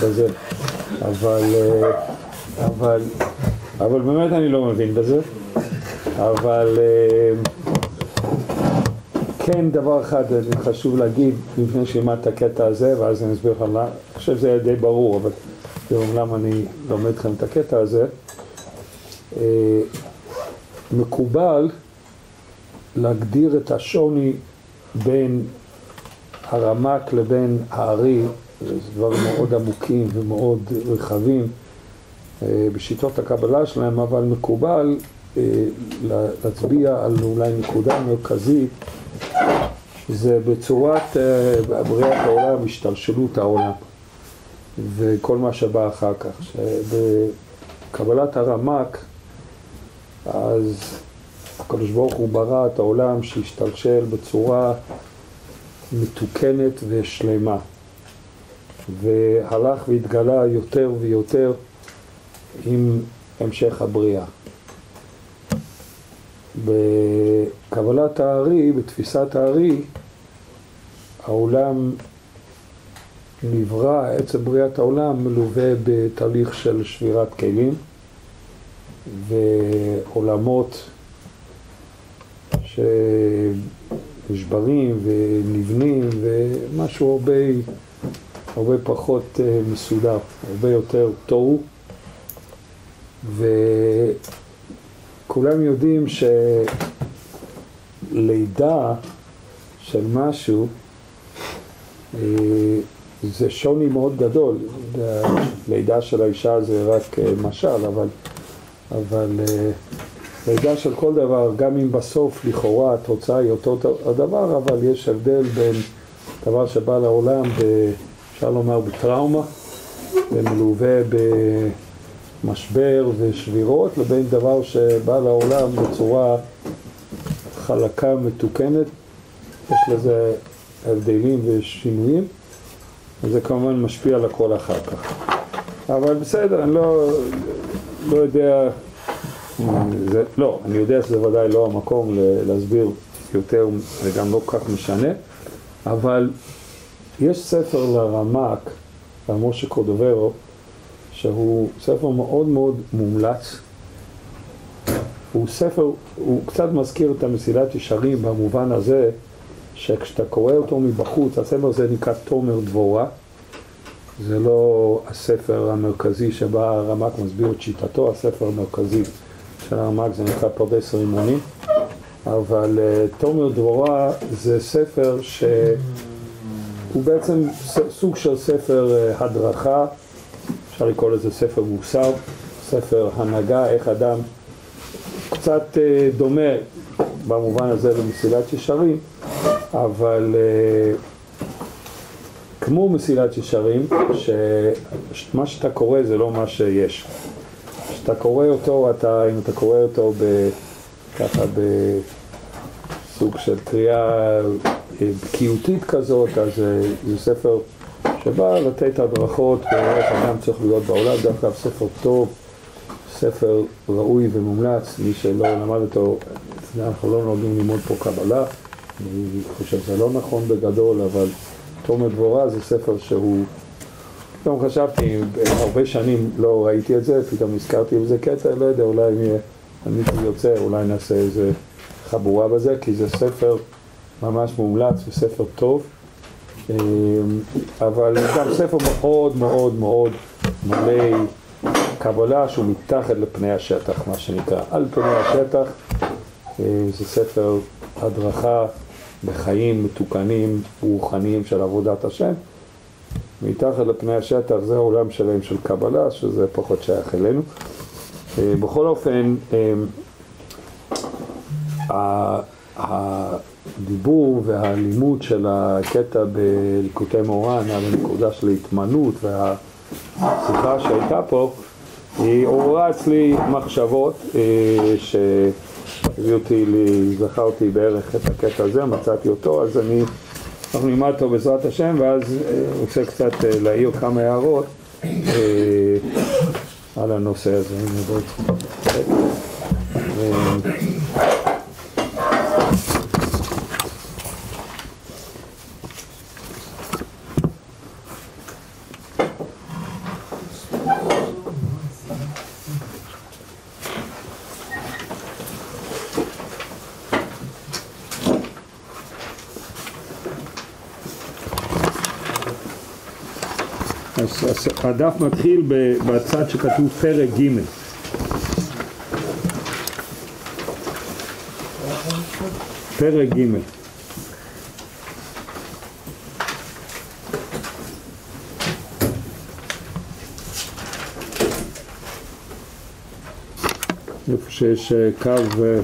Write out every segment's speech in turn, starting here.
בזה, אבל, אה, אבל, אבל באמת אני לא מבין בזה, אבל אה, כן דבר אחד חשוב להגיד לפני שאלמד את הקטע הזה ואז אני אסביר לך למה, אני חושב שזה די ברור, אבל למה אני לומד אתכם את הקטע הזה. אה, מקובל להגדיר את השוני בין הרמק לבין הארי, זה דברים מאוד עמוקים ומאוד רחבים אה, בשיטות הקבלה שלהם, אבל מקובל אה, להצביע על אולי נקודה מרכזית, זה בצורת אה, בריאת העולם, השתלשלות העולם וכל מה שבא אחר כך. שבקבלת הרמק, אז הקדוש ברוך הוא ברא את העולם שהשתלשל בצורה מתוקנת ושלמה. והלך והתגלה יותר ויותר עם המשך הבריאה. בקבלת הארי, בתפיסת הארי, העולם נברא, עצם בריאת העולם מלווה בתהליך של שבירת כלים ועולמות שנשברים ונבנים ומשהו הרבה, הרבה פחות אה, מסודר, הרבה יותר תוהו וכולם יודעים שלידה של משהו אה, זה שוני מאוד גדול, לידה של האישה זה רק אה, משל, אבל, אבל לידה של כל דבר, גם אם בסוף לכאורה התוצאה היא אותו הדבר, אבל יש הבדל בין דבר שבא לעולם, אפשר לומר בטראומה, ומלווה במשבר ושבירות, לבין דבר שבא לעולם בצורה חלקה, מתוקנת, יש לזה הבדלים ושינויים, וזה כמובן משפיע על הכל אחר כך. אבל בסדר, אני לא, לא יודע זה, לא, אני יודע שזה ודאי לא המקום להסביר יותר, זה גם לא כך משנה, אבל יש ספר לרמק, למשה קודוברו, שהוא ספר מאוד מאוד מומלץ. הוא ספר, הוא קצת מזכיר את המסילת ישרים במובן הזה שכשאתה קורא אותו מבחוץ, הספר הזה נקרא תומר דבורה. זה לא הספר המרכזי שבה הרמק מסביר את שיטתו, הספר המרכזי של הרמ"ג זה נקרא פרדס רימונים, אבל uh, תומר דבורה זה ספר שהוא בעצם סוג של ספר uh, הדרכה, אפשר לקרוא לזה ספר מוסר, ספר הנהגה, איך אדם קצת uh, דומה במובן הזה למסילת ישרים, אבל uh, כמו מסילת ישרים, שמה שאתה קורא זה לא מה שיש. כשאתה קורא אותו, אתה, אם אתה קורא אותו ב, ככה בסוג של קריאה אה, בקיאותית כזאת, אז זה, זה ספר שבא לתת הדרכות ואיך אדם צריך להיות בעולם, דווקא ספר טוב, ספר ראוי ומומלץ, מי שלא למד אותו, אנחנו לא נוהגים ללמוד פה קבלה, אני חושב שזה לא נכון בגדול, אבל תומר דבורה זה ספר שהוא פתאום חשבתי, הרבה שנים לא ראיתי את זה, פתאום נזכרתי בזה קטע, לא יודע, אולי אם יהיה, אני יוצא, אולי נעשה איזה חבורה בזה, כי זה ספר ממש מומלץ וספר טוב, אמ, אבל גם ספר מאוד מאוד מאוד מלא קבלה שהוא מתחת לפני השטח, מה שנקרא, על פני השטח, אה, זה ספר הדרכה בחיים מתוקנים ורוחניים של עבודת השם. מתחת לפני השטח זה העולם שלהם של קבלה, שזה פחות שייך אלינו. אה, בכל אופן, הדיבור והלימוד של הקטע בליקוטי מורן על הנקודה של ההתמנות והשיחה שהייתה פה, היא עוררה אצלי מחשבות אה, שהביא אותי, זכרתי בערך את הקטע הזה, מצאתי אותו, אז אני אנחנו נלמד אותו בעזרת השם, ואז אה, רוצה קצת אה, להעיר כמה הערות על הנושא הזה. אז הדף מתחיל בצד שכתוב פרק ג' פרק ג' איפה שיש אה, קו, אה,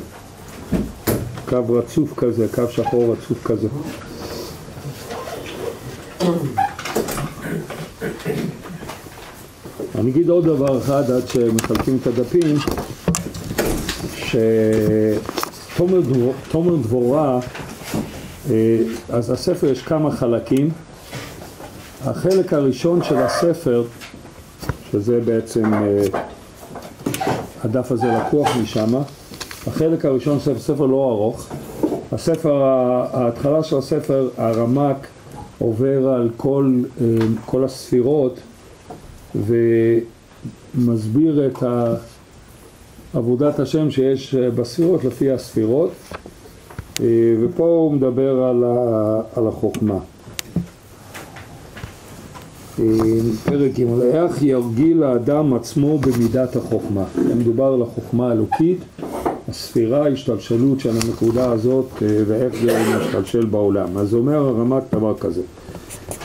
קו רצוף כזה, קו שחור רצוף כזה. אני אגיד עוד דבר אחד עד שמחלקים את הדפים, שתומר דבורה, אה, אז הספר יש כמה חלקים. החלק הראשון של הספר, שזה בעצם, אה, הדף הזה לקוח משם, החלק הראשון של הספר לא ארוך, הספר, ההתחלה של הספר, הרמק עובר על כל, אה, כל הספירות ומסביר את עבודת השם שיש בספירות לפי הספירות אה, ופה הוא מדבר על, החוכמה. אה, פרק ג' איך ירגיל האדם עצמו במידת החוכמה. מדובר על החוכמה האלוקית, הספירה, השתלשלות של הנקודה הזאת אה, ואיך זה משתלשל בעולם. אז אומר הרמ"ק דבר כזה: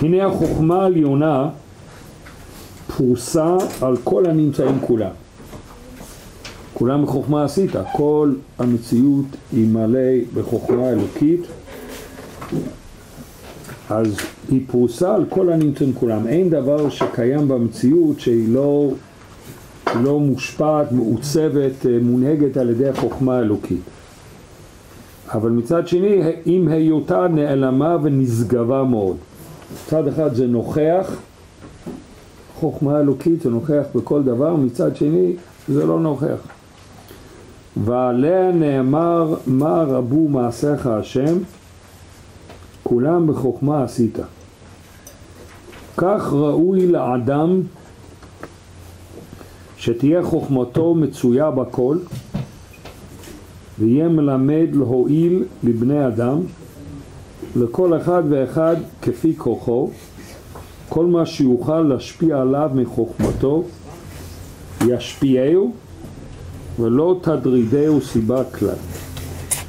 הנה החוכמה העליונה פרוסה על כל הנמצאים כולם. כולם בחוכמה עשית, כל המציאות היא מלא בחוכמה אלוקית, אז היא פרוסה על כל הנמצאים כולם. אין דבר שקיים במציאות שהיא לא, לא מושפעת, מעוצבת, אה, מונהגת על ידי החוכמה האלוקית. אבל מצד שני, עם היותה נעלמה ונשגבה מאוד. מצד אחד זה נוכח, חוכמה אלוקית זה נוכח בכל דבר, מצד שני זה לא נוכח. ועליה נאמר מה רבו מעשיך השם, כולם בחוכמה עשית. כך ראוי לאדם שתהיה חוכמתו מצויה בכל ויהיה מלמד להועיל לבני אדם לכל אחד ואחד כפי כוחו כל מה שיוכל להשפיע עליו מחוכמתו ישפיעהו ולא תדרידהו סיבה כלל.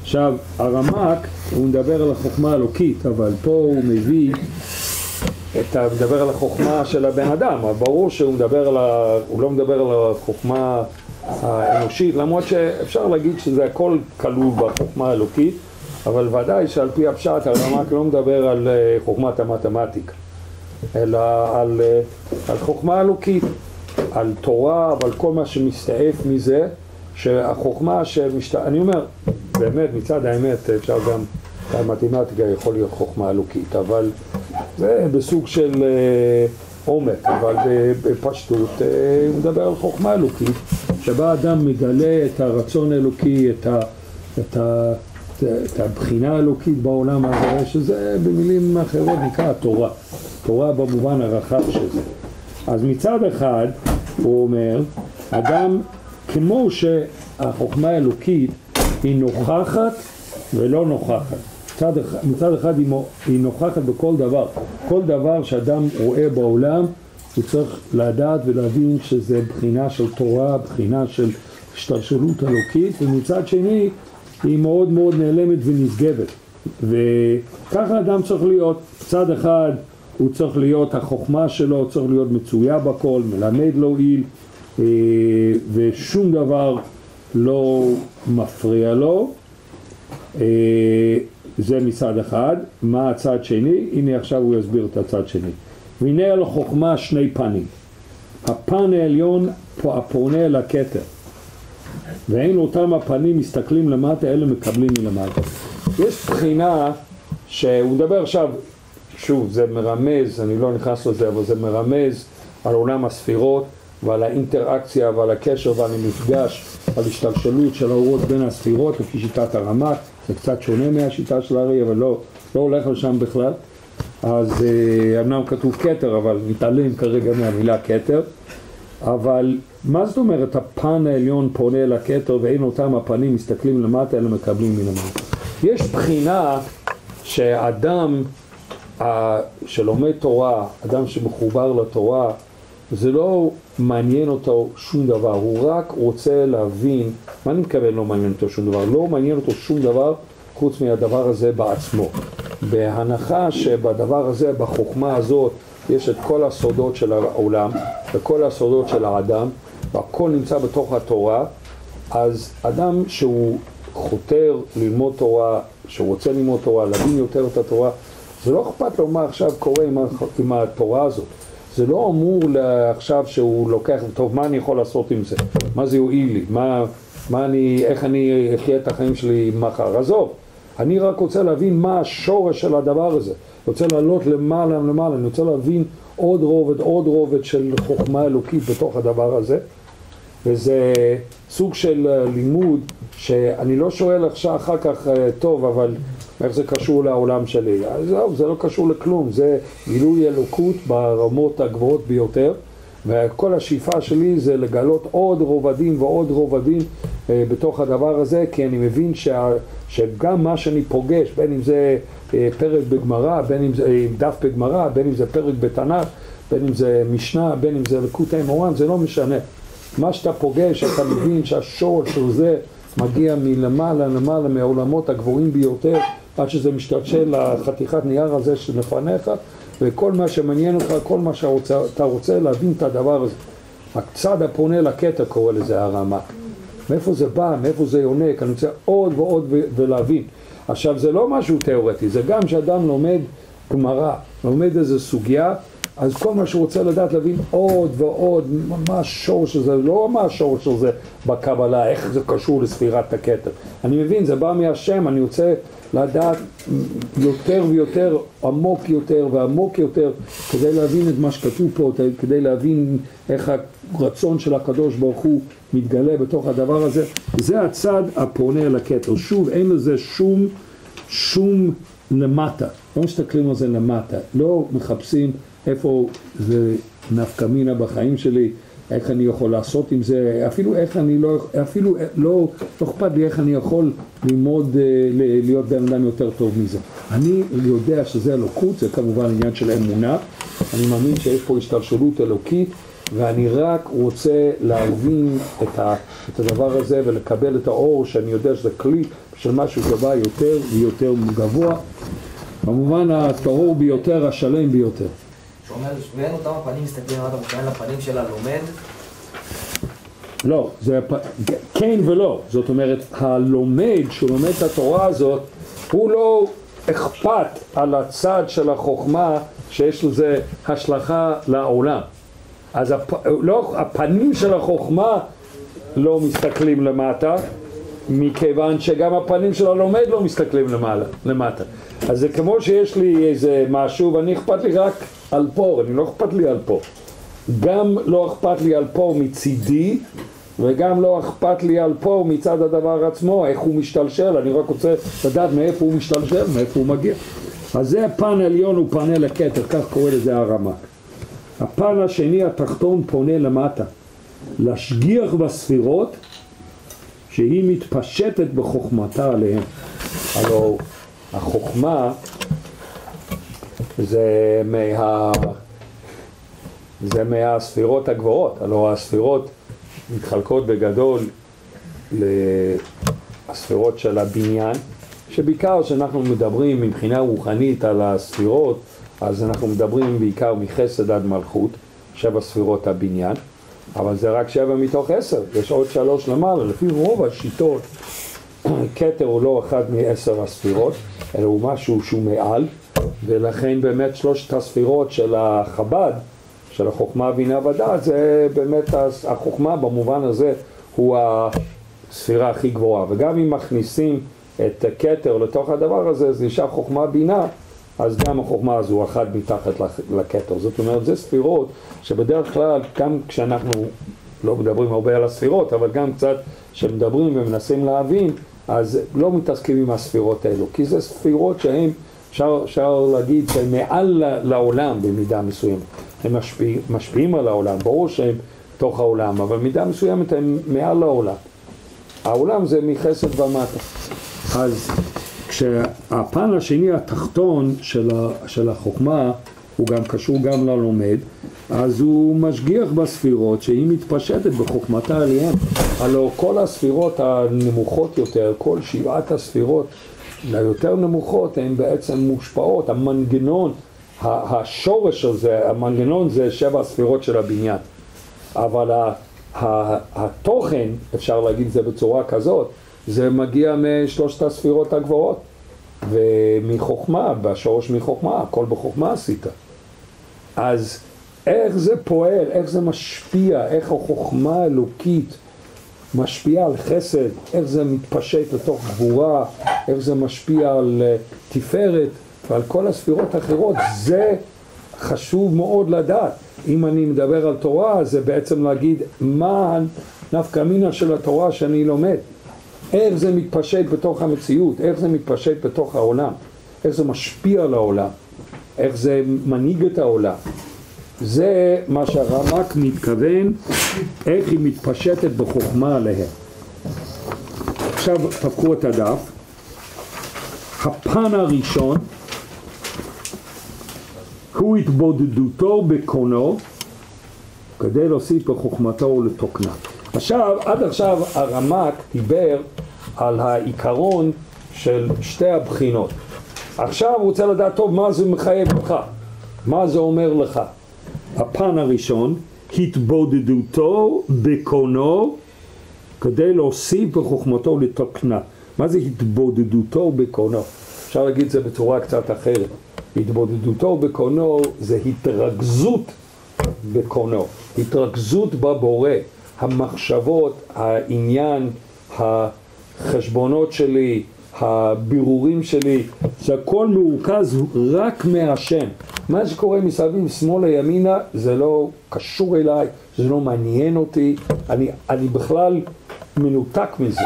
עכשיו הרמק הוא מדבר על החוכמה האלוקית אבל פה הוא מביא את ה... מדבר על החוכמה של הבן אדם אבל ברור שהוא מדבר על ה... הוא לא מדבר על החוכמה האנושית למרות שאפשר להגיד שזה הכל כלול בחוכמה האלוקית אבל ודאי שעל פי הפשט הרמק לא מדבר על אה, חוכמת המתמטיקה אלא על, אה, על חוכמה אלוקית, על תורה ועל כל מה שמסתעף מזה, שהחוכמה שמשת... אני אומר, באמת מצד האמת אפשר גם, המתמטיקה יכול להיות חוכמה אלוקית, אבל זה בסוג של אה, עומק, אבל בפשטות אה, הוא מדבר על חוכמה אלוקית, שבה אדם מגלה את הרצון האלוקי, את, ה, את, ה, את הבחינה האלוקית בעולם הזה, שזה במילים אחרות נקרא תורה. תורה במובן הרחב של זה. אז מצד אחד הוא אומר, אדם כמו שהחוכמה האלוקית היא נוכחת ולא נוכחת. מצד, מצד אחד היא נוכחת בכל דבר. כל דבר שאדם רואה בעולם הוא צריך לדעת ולהבין שזה בחינה של תורה, בחינה של השתלשלות אלוקית, ומצד שני היא מאוד מאוד נעלמת ונשגבת. וככה אדם צריך להיות, מצד אחד הוא צריך להיות, החוכמה שלו צריך להיות מצויה בכל, מלמד לא איל, אה, ושום דבר לא מפריע לו. אה, זה מצד אחד. מה הצד שני? הנה עכשיו הוא יסביר את הצד שני. והנה על החוכמה שני פנים. הפן העליון הפונה אל הכתר. ואין אותם הפנים מסתכלים למטה, אלה מקבלים מלמטה. יש בחינה שהוא מדבר עכשיו שוב, זה מרמז, אני לא נכנס לזה, אבל זה מרמז על עולם הספירות ועל האינטראקציה ועל הקשר ועל המפגש, על השתלשלות של האורות בין הספירות לפי שיטת הרמ"ק, זה קצת שונה מהשיטה של הארי, אבל לא, לא הולך לשם בכלל. אז אה, אמנם כתוב כתר, אבל מתעלם כרגע מהמילה כתר. אבל מה זאת אומרת הפן העליון פונה אל הכתר ואין אותם הפנים מסתכלים למטה אלא מקבלים מלמטה? יש בחינה שאדם שלומד תורה, אדם שמחובר לתורה, זה לא מעניין אותו שום דבר, הוא רק רוצה להבין, מה אני מתכוון לא מעניין אותו שום דבר? לא מעניין אותו שום דבר חוץ מהדבר הזה בעצמו. בהנחה שבדבר הזה, בחוכמה הזאת, יש את כל הסודות של העולם וכל הסודות של האדם והכל נמצא בתוך התורה, אז אדם שהוא חותר ללמוד תורה, שהוא רוצה ללמוד תורה, להבין יותר את התורה, זה לא אכפת לו מה עכשיו קורה עם, עם התורה הזאת. זה לא אמור עכשיו שהוא לוקח, טוב, מה אני יכול לעשות עם זה? מה זה יועיל לי? מה, מה אני, איך אני אחיה את החיים שלי מחר? עזוב, אני רק רוצה להבין מה השורש של הדבר הזה. רוצה לעלות למעלה למעלה, אני רוצה להבין עוד רובד, עוד רובד של חוכמה אלוקית בתוך הדבר הזה. וזה סוג של אה, לימוד שאני לא שואל עכשיו אחר כך, אה, טוב, אבל איך זה קשור לעולם שלי? זהו, זה לא קשור לכלום, זה גילוי אלוקות ברמות הגבוהות ביותר. וכל השאיפה שלי זה לגלות עוד רובדים ועוד רובדים אה, בתוך הדבר הזה, כי אני מבין שה, שגם מה שאני פוגש, בין אם זה אה, פרק בגמרא, בין אם זה אה, דף בגמרא, בין אם זה פרק בתנ"ך, בין אם זה משנה, בין אם זה לקוטי מורן, זה לא משנה. מה שאתה פוגש, אתה מבין שהשור של זה מגיע מלמעלה למעלה מהעולמות הגבוהים ביותר, עד שזה משתלשל לחתיכת נייר הזה שלפניך, וכל מה שמעניין אותך, כל מה שאתה רוצה להבין את הדבר הזה. הצד הפונה לקטע קורא לזה הרמה. מאיפה זה בא, מאיפה זה יונק, אני רוצה עוד ועוד ולהבין. עכשיו זה לא משהו תיאורטי, זה גם שאדם לומד גמרא, לומד איזה סוגיה, אז כל מה שהוא רוצה לדעת להבין עוד ועוד, מה השור של זה, לא מה השור של זה בקבלה, איך זה קשור לספירת הכתר. אני מבין, זה בא מהשם, אני רוצה לדעת יותר ויותר, עמוק יותר ועמוק יותר, כדי להבין את מה שכתוב פה, כדי להבין איך הרצון של הקדוש ברוך הוא מתגלה בתוך הדבר הזה. זה הצד הפונה אל הכתר. שוב, אין לזה שום, שום למטה. לא מסתכלים על זה למטה. לא מחפשים איפה זה נפקא מינה בחיים שלי. איך אני יכול לעשות עם זה, אפילו איך אני לא, אפילו לא, לא אכפת לי איך אני יכול ללמוד, אה, להיות בן אדם יותר טוב מזה. אני יודע שזה אלוקות, זה כמובן עניין של אמונה, אני מאמין שיש פה השתלשלות אלוקית ואני רק רוצה להבין את, ה, את הדבר הזה ולקבל את האור שאני יודע שזה כלי של משהו שבא יותר ויותר גבוה, במובן הטהור ביותר, השלם ביותר. שאומר, ואין אותם הפנים מסתכלים, אתה מתכוון לפנים של הלומד? לא, זה כן ולא, זאת אומרת, הלומד שלומד את התורה הזאת, הוא לא אכפת על הצד של החוכמה שיש לזה השלכה לעולם. אז הפ... לא, הפנים של החוכמה לא מסתכלים למטה, מכיוון שגם הפנים של הלומד לא מסתכלים למעלה, למטה. אז זה כמו שיש לי איזה משהו ואני אכפת לי רק על פה, אני לא אכפת לי על פה. גם לא אכפת לי על פה מצידי וגם לא אכפת לי על פה מצד הדבר עצמו, איך הוא משתלשל, אני רק רוצה לדעת מאיפה הוא משתלשל, מאיפה הוא מגיע. אז זה פן עליון ופנה לכתר, כך קורא לזה הרמק. הפן השני התחתון פונה למטה, להשגיח בספירות שהיא מתפשטת בחוכמתה עליהם. הלוא החוכמה זה, מה... זה מהספירות הגבוהות, הלוא הספירות מתחלקות בגדול לספירות של הבניין, שבעיקר כשאנחנו מדברים מבחינה רוחנית על הספירות, אז אנחנו מדברים בעיקר מחסד עד מלכות, שבע ספירות הבניין, אבל זה רק שבע מתוך עשר, יש עוד שלוש למעלה, לפי רוב השיטות, כתר הוא לא אחד מעשר הספירות, אלא הוא משהו שהוא מעל, ולכן באמת שלושת הספירות של החב"ד, של החוכמה, בינה ודעת, זה באמת החוכמה במובן הזה הוא הספירה הכי גבוהה. וגם אם מכניסים את כתר לתוך הדבר הזה, זה נשאר חוכמה בינה, אז גם החוכמה הזו אחת מתחת לכתר. זאת אומרת, זה ספירות שבדרך כלל, גם כשאנחנו לא מדברים הרבה על הספירות, אבל גם קצת כשמדברים ומנסים להבין, אז לא מתעסקים עם הספירות האלו, כי זה ספירות שהן, אפשר, להגיד שהן מעל לעולם במידה מסוימת. הם משפיע, משפיעים על העולם, ברור שהם תוך העולם, אבל במידה מסוימת הם מעל לעולם. העולם זה מחסד ומטה. אז שהפן השני התחתון של, של החוכמה הוא גם קשור גם ללומד, אז הוא משגיח בספירות שהיא מתפשטת בחוכמתה עליהן. הלוא כל הספירות הנמוכות יותר, כל שבעת הספירות היותר נמוכות הן בעצם מושפעות, המנגנון, השורש הזה, המנגנון זה שבע הספירות של הבניין. אבל התוכן, אפשר להגיד את זה בצורה כזאת, זה מגיע משלושת הספירות הגבוהות ומחוכמה, בשורש מחוכמה, הכל בחוכמה עשית. אז איך זה פועל, איך זה משפיע, איך החוכמה האלוקית משפיעה על חסד, איך זה מתפשט לתוך גבורה, איך זה משפיע על אה, תפארת ועל כל הספירות האחרות, זה חשוב מאוד לדעת. אם אני מדבר על תורה, זה בעצם להגיד מה נפקא מינה של התורה שאני לומד. איך זה מתפשט בתוך המציאות, איך זה מתפשט בתוך העולם, איך זה משפיע על העולם, איך זה מנהיג את העולם. זה מה שהרמק מתכוון, איך היא מתפשטת בחוכמה עליהם. עכשיו תפקו את הדף. הפן הראשון הוא התבודדותו בקונו כדי להוסיף בחוכמתו ולתוקנה. עכשיו, עד עכשיו הרמק דיבר על העיקרון של שתי הבחינות. עכשיו הוא רוצה לדעת, טוב, מה זה מחייב לך? מה זה אומר לך? הפן הראשון, התבודדותו בקונו כדי להוסיף בחוכמתו לתקנה. מה זה התבודדותו בקונו? אפשר להגיד את זה בצורה קצת אחרת. התבודדותו בקונו זה התרכזות בקונו, התרכזות בבורא, המחשבות, העניין, החשבונות שלי, הבירורים שלי, זה הכל מרוכז רק מהשם. מה שקורה מסביב שמאלה ימינה זה לא קשור אליי, זה לא מעניין אותי, אני, אני בכלל מנותק מזה.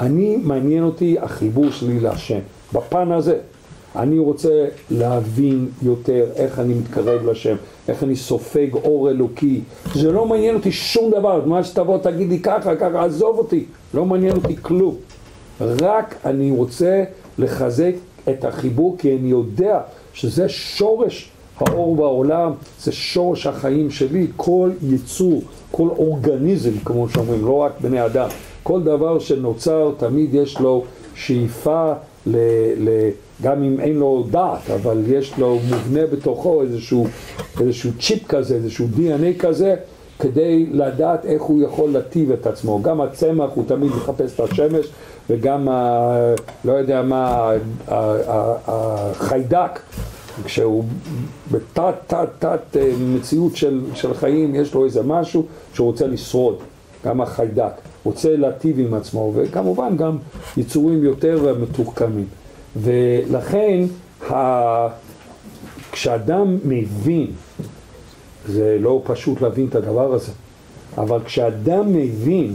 אני, מעניין אותי החיבור שלי להשם. בפן הזה, אני רוצה להבין יותר איך אני מתקרב לשם, איך אני סופג אור אלוקי. זה לא מעניין אותי שום דבר, מה שתבוא תגיד לי ככה, ככה, עזוב אותי, לא מעניין אותי כלום. רק אני רוצה לחזק את החיבור כי אני יודע שזה שורש האור בעולם, זה שורש החיים שלי, כל יצור, כל אורגניזם כמו שאומרים, לא רק בני אדם, כל דבר שנוצר תמיד יש לו שאיפה ל... ל גם אם אין לו דעת, אבל יש לו מובנה בתוכו איזשהו, איזשהו צ'יפ כזה, איזשהו DNA כזה, כדי לדעת איך הוא יכול להטיב את עצמו. גם הצמח הוא תמיד מחפש את השמש, וגם, ה, לא יודע מה, החיידק, כשהוא בתת תת תת אה, מציאות של, של חיים, יש לו איזה משהו שהוא רוצה לשרוד, גם החיידק, רוצה להטיב עם עצמו, וכמובן גם יצורים יותר מתוחכמים. ולכן ה... כשאדם מבין, זה לא פשוט להבין את הדבר הזה, אבל כשאדם מבין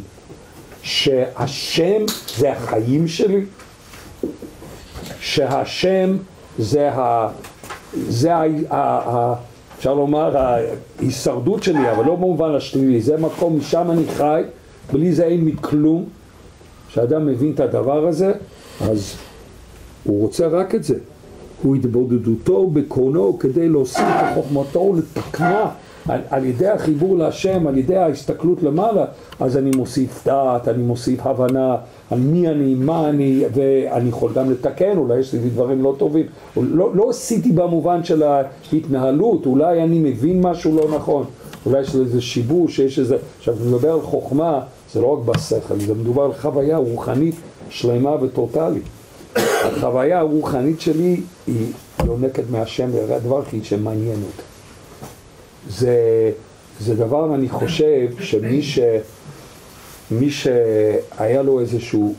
שהשם זה החיים שלי, שהשם זה, ה, זה ה, ה, ה, אפשר לומר ההישרדות שלי, אבל לא במובן השלילי, זה מקום, משם אני חי, בלי זה אין לי כלום. כשאדם מבין את הדבר הזה, אז הוא רוצה רק את זה. הוא התבודדותו בקרונו כדי להוסיף את חוכמתו לתקנה על, על ידי החיבור להשם, על ידי ההסתכלות למעלה, אז אני מוסיף דעת, אני מוסיף הבנה על מי אני, מה אני, ואני יכול גם לתקן, אולי יש לי דברים לא טובים. לא, לא עשיתי במובן של ההתנהלות, אולי אני מבין משהו לא נכון, אולי יש איזה שיבוש, יש איזה... עכשיו, מדבר על חוכמה, זה לא רק בשכל, זה מדובר על חוויה רוחנית שלמה וטוטאלית. החוויה הרוחנית שלי היא יונקת מהשם, זה הדבר הכי שמעניין אותי. זה, זה דבר, אני חושב, שמי ש... מי שהיה לו איזשהו,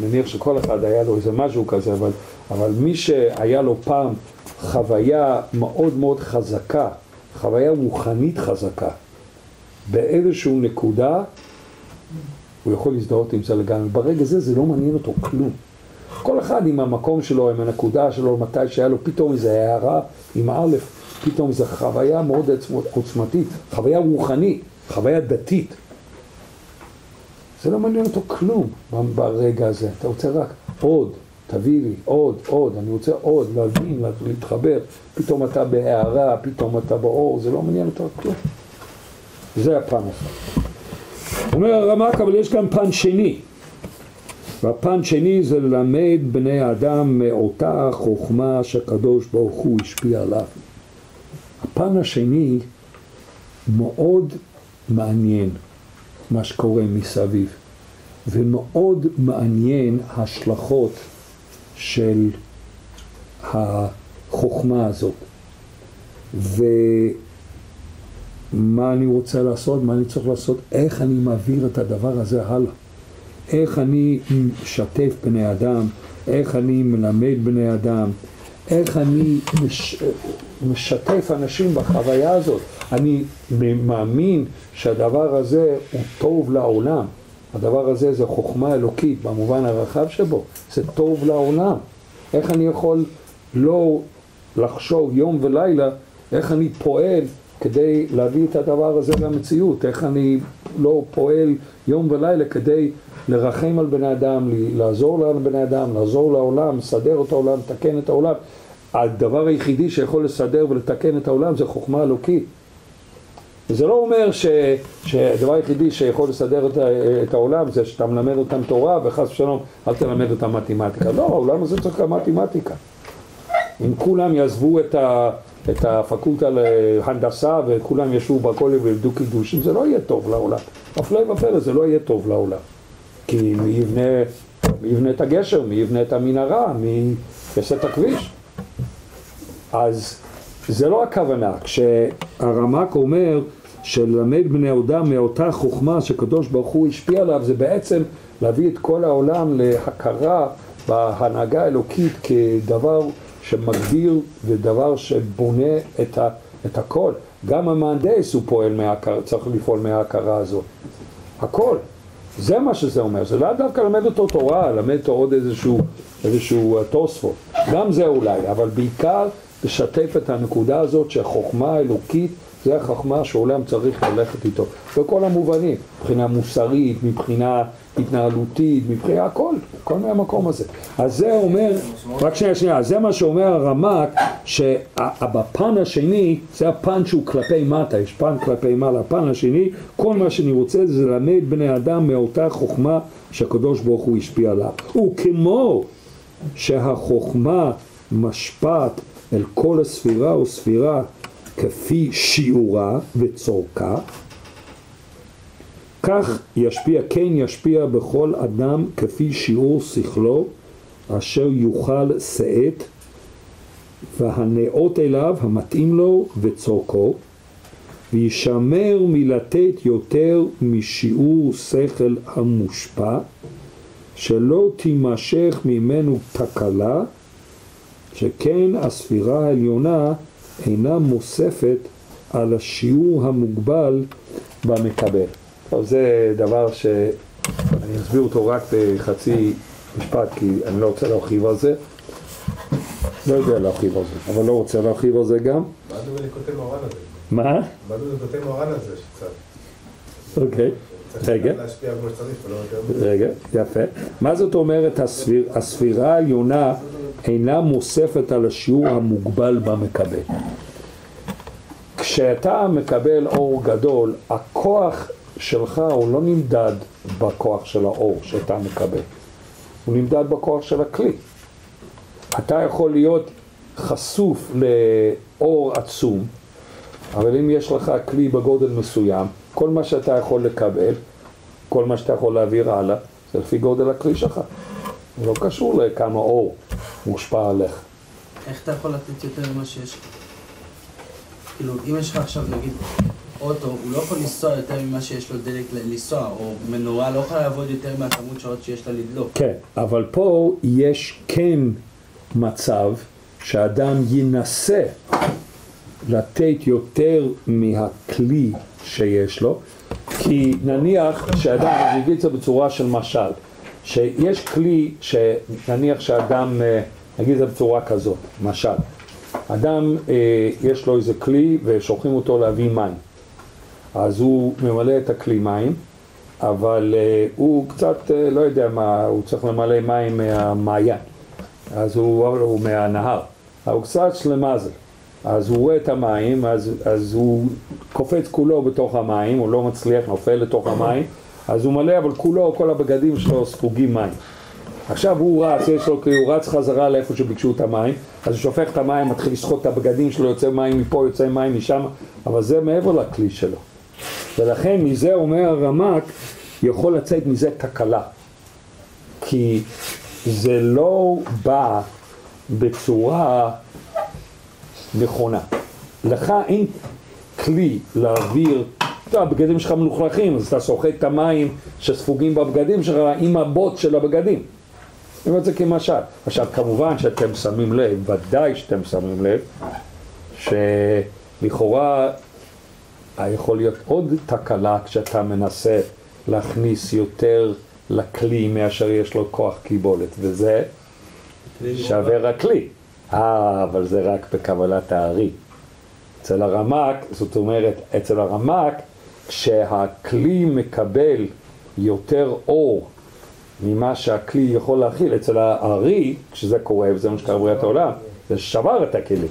מניח שכל אחד היה לו איזה משהו כזה, אבל, אבל מי שהיה לו פעם חוויה מאוד מאוד חזקה, חוויה רוחנית חזקה, באיזשהו נקודה, הוא יכול להזדהות עם זה לגמרי. ברגע זה זה לא מעניין אותו כלום. כל אחד עם המקום שלו, עם הנקודה שלו, מתי שהיה לו פתאום איזו הערה עם א', פתאום איזו חוויה מאוד עוצמתית, חוויה רוחנית, חוויה דתית. זה לא מעניין אותו כלום ברגע הזה, אתה רוצה רק עוד, תביא לי עוד, עוד, אני רוצה עוד, להבין, להתחבר, פתאום אתה בהערה, פתאום אתה באור, זה לא מעניין אותך כלום. זה הפן אחד. אומר הרמק, אבל יש גם פן שני. והפן שני זה ללמד בני האדם מאותה חוכמה שהקדוש ברוך הוא השפיע עליו. הפן השני מאוד מעניין מה שקורה מסביב, ומאוד מעניין השלכות של החוכמה הזאת. ומה אני רוצה לעשות, מה אני צריך לעשות, איך אני מעביר את הדבר הזה הלאה. איך אני משתף בני אדם, איך אני מלמד בני אדם, איך אני מש, משתף אנשים בחוויה הזאת. אני מאמין שהדבר הזה הוא טוב לעולם. הדבר הזה זה חוכמה אלוקית במובן הרחב שבו, זה טוב לעולם. איך אני יכול לא לחשוב יום ולילה איך אני פועל כדי להביא את הדבר הזה למציאות, איך אני לא פועל יום ולילה כדי לרחם על בני אדם, לעזור לבני אדם, לעזור לעולם, לסדר את העולם, לתקן את העולם. הדבר היחידי שיכול לסדר ולתקן את העולם זה חוכמה אלוקית. זה לא אומר ש, שהדבר היחידי שיכול לסדר את, את העולם זה שאתה מלמד אותם תורה וחס ושלום אל תלמד אותם מתמטיקה. לא, העולם הזה צריך גם מתמטיקה. אם כולם יעזבו את, ה, את הפקולטה להנדסה וכולם ישבו בכולל וילמדו קידושים, זה לא יהיה טוב לעולם. הפלא ופלא זה לא יהיה טוב לעולם. כי מי יבנה, מי יבנה את הגשר, מי יבנה את המנהרה, מי יעשה את הכביש. אז זה לא הכוונה. כשהרמק אומר שללמד בני אדם מאותה חוכמה שקדוש ברוך הוא השפיע עליו, זה בעצם להביא את כל העולם להכרה בהנהגה האלוקית כדבר שמגדיר ודבר שבונה את, ה, את הכל. גם המהנדס הוא פועל מההכרה, צריך לפעול מההכרה הזאת. הכל. זה מה שזה אומר, זה לאו דווקא ללמד אותו תורה, ללמד אותו עוד איזשהו, איזשהו תוספות, גם זה אולי, אבל בעיקר לשתף את הנקודה הזאת שהחוכמה האלוקית זה החוכמה שהעולם צריך ללכת איתו, בכל המובנים, מבחינה מוסרית, מבחינה התנהלותית, מבחינה הכל, הכל מהמקום הזה. אז זה אומר, רק שנייה, שנייה, זה מה שאומר הרמק, שבפן השני, זה הפן שהוא כלפי מטה, יש פן כלפי מעלה, הפן השני, כל מה שאני רוצה זה ללמד בני אדם מאותה חוכמה שהקדוש ברוך הוא השפיע עליו. וכמו שהחוכמה משפעת אל כל הספירה וספירה כפי שיעורה וצורכה, כך ישפיע, כן ישפיע בכל אדם כפי שיעור שכלו, אשר יוכל שאת, והנאות אליו המתאים לו וצורכו, וישמר מלתת יותר משיעור שכל המושפע, שלא תימשך ממנו תקלה, שכן הספירה העליונה אינה מוספת על השיעור המוגבל במקבל. טוב, זה דבר שאני אסביר אותו רק בחצי משפט, כי אני לא רוצה להרחיב על זה. לא יודע להרחיב על זה, אבל לא רוצה להרחיב על זה גם. מה זה בליקוטי מורן הזה? מה? מה זה בליקוטי מורן הזה שקצת? אוקיי, רגע. שצריך ולא יותר. רגע, יפה. מה זאת אומרת הספיר, הספירה העליונה אינה מוספת על השיעור המוגבל במקבל? כשאתה מקבל אור גדול, הכוח שלך הוא לא נמדד בכוח של האור שאתה מקבל, הוא נמדד בכוח של הכלי. אתה יכול להיות חשוף לאור עצום, אבל אם יש לך כלי בגודל מסוים, כל מה שאתה יכול לקבל, כל מה שאתה יכול להעביר הלאה, זה לפי גודל הכלי שלך. זה לא קשור לכמה אור מושפע עליך. איך אתה יכול לתת יותר ממה שיש לך? כאילו, אם יש לך עכשיו, נגיד, אוטו, הוא לא יכול לנסוע יותר ממה שיש לו דלק לנסוע, או מנורה לא יכולה לעבוד יותר מהכמות שעות שיש לה לדלוק. כן, אבל פה יש כן מצב שאדם ינסה לתת יותר מהכלי שיש לו, כי נניח שאדם, אני אגיד את זה בצורה של משל, שיש כלי שנניח שאדם, אה, נגיד את זה בצורה כזאת, משל, אדם אה, יש לו איזה כלי ושולחים אותו להביא מים, אז הוא ממלא את הכלי מים, אבל אה, הוא קצת, לא יודע מה, הוא צריך למלא מים מהמעיין. אז הוא, הוא מהנהר, הוא קצת שלמה זה. אז הוא רואה את המים, אז, אז הוא קופץ כולו בתוך המים, הוא לא מצליח, נופל לתוך המים, אז הוא מלא, אבל כולו, כל הבגדים שלו ספוגים מים. עכשיו הוא רץ, יש לו, הוא רץ חזרה לאיפה שביקשו את המים, אז הוא שופך את המים, מתחיל לשחוט את הבגדים שלו, יוצא מים מפה, יוצא מים משם, אבל זה מעבר לכלי שלו. ולכן מזה אומר הרמק, יכול לצאת מזה תקלה. כי זה לא בא בצורה נכונה. לך אין כלי להעביר, הבגדים שלך מלוכלכים, אז אתה סוחט את המים שספוגים בבגדים שלך עם הבוט של הבגדים. אני אומר את זה כמשל. עכשיו, כמובן שאתם שמים לב, ודאי שאתם שמים לב, שלכאורה יכול להיות עוד תקלה כשאתה מנסה להכניס יותר לכלי מאשר יש לו כוח קיבולת, וזה שווה הכלי. אה, אבל זה רק בקבלת הארי. אצל הרמק, זאת אומרת, אצל הרמק, כשהכלי מקבל יותר אור ממה שהכלי יכול להכיל, אצל הארי, כשזה קורה, וזה מה שקרה בריאת העולם, זה שבר את הכלים.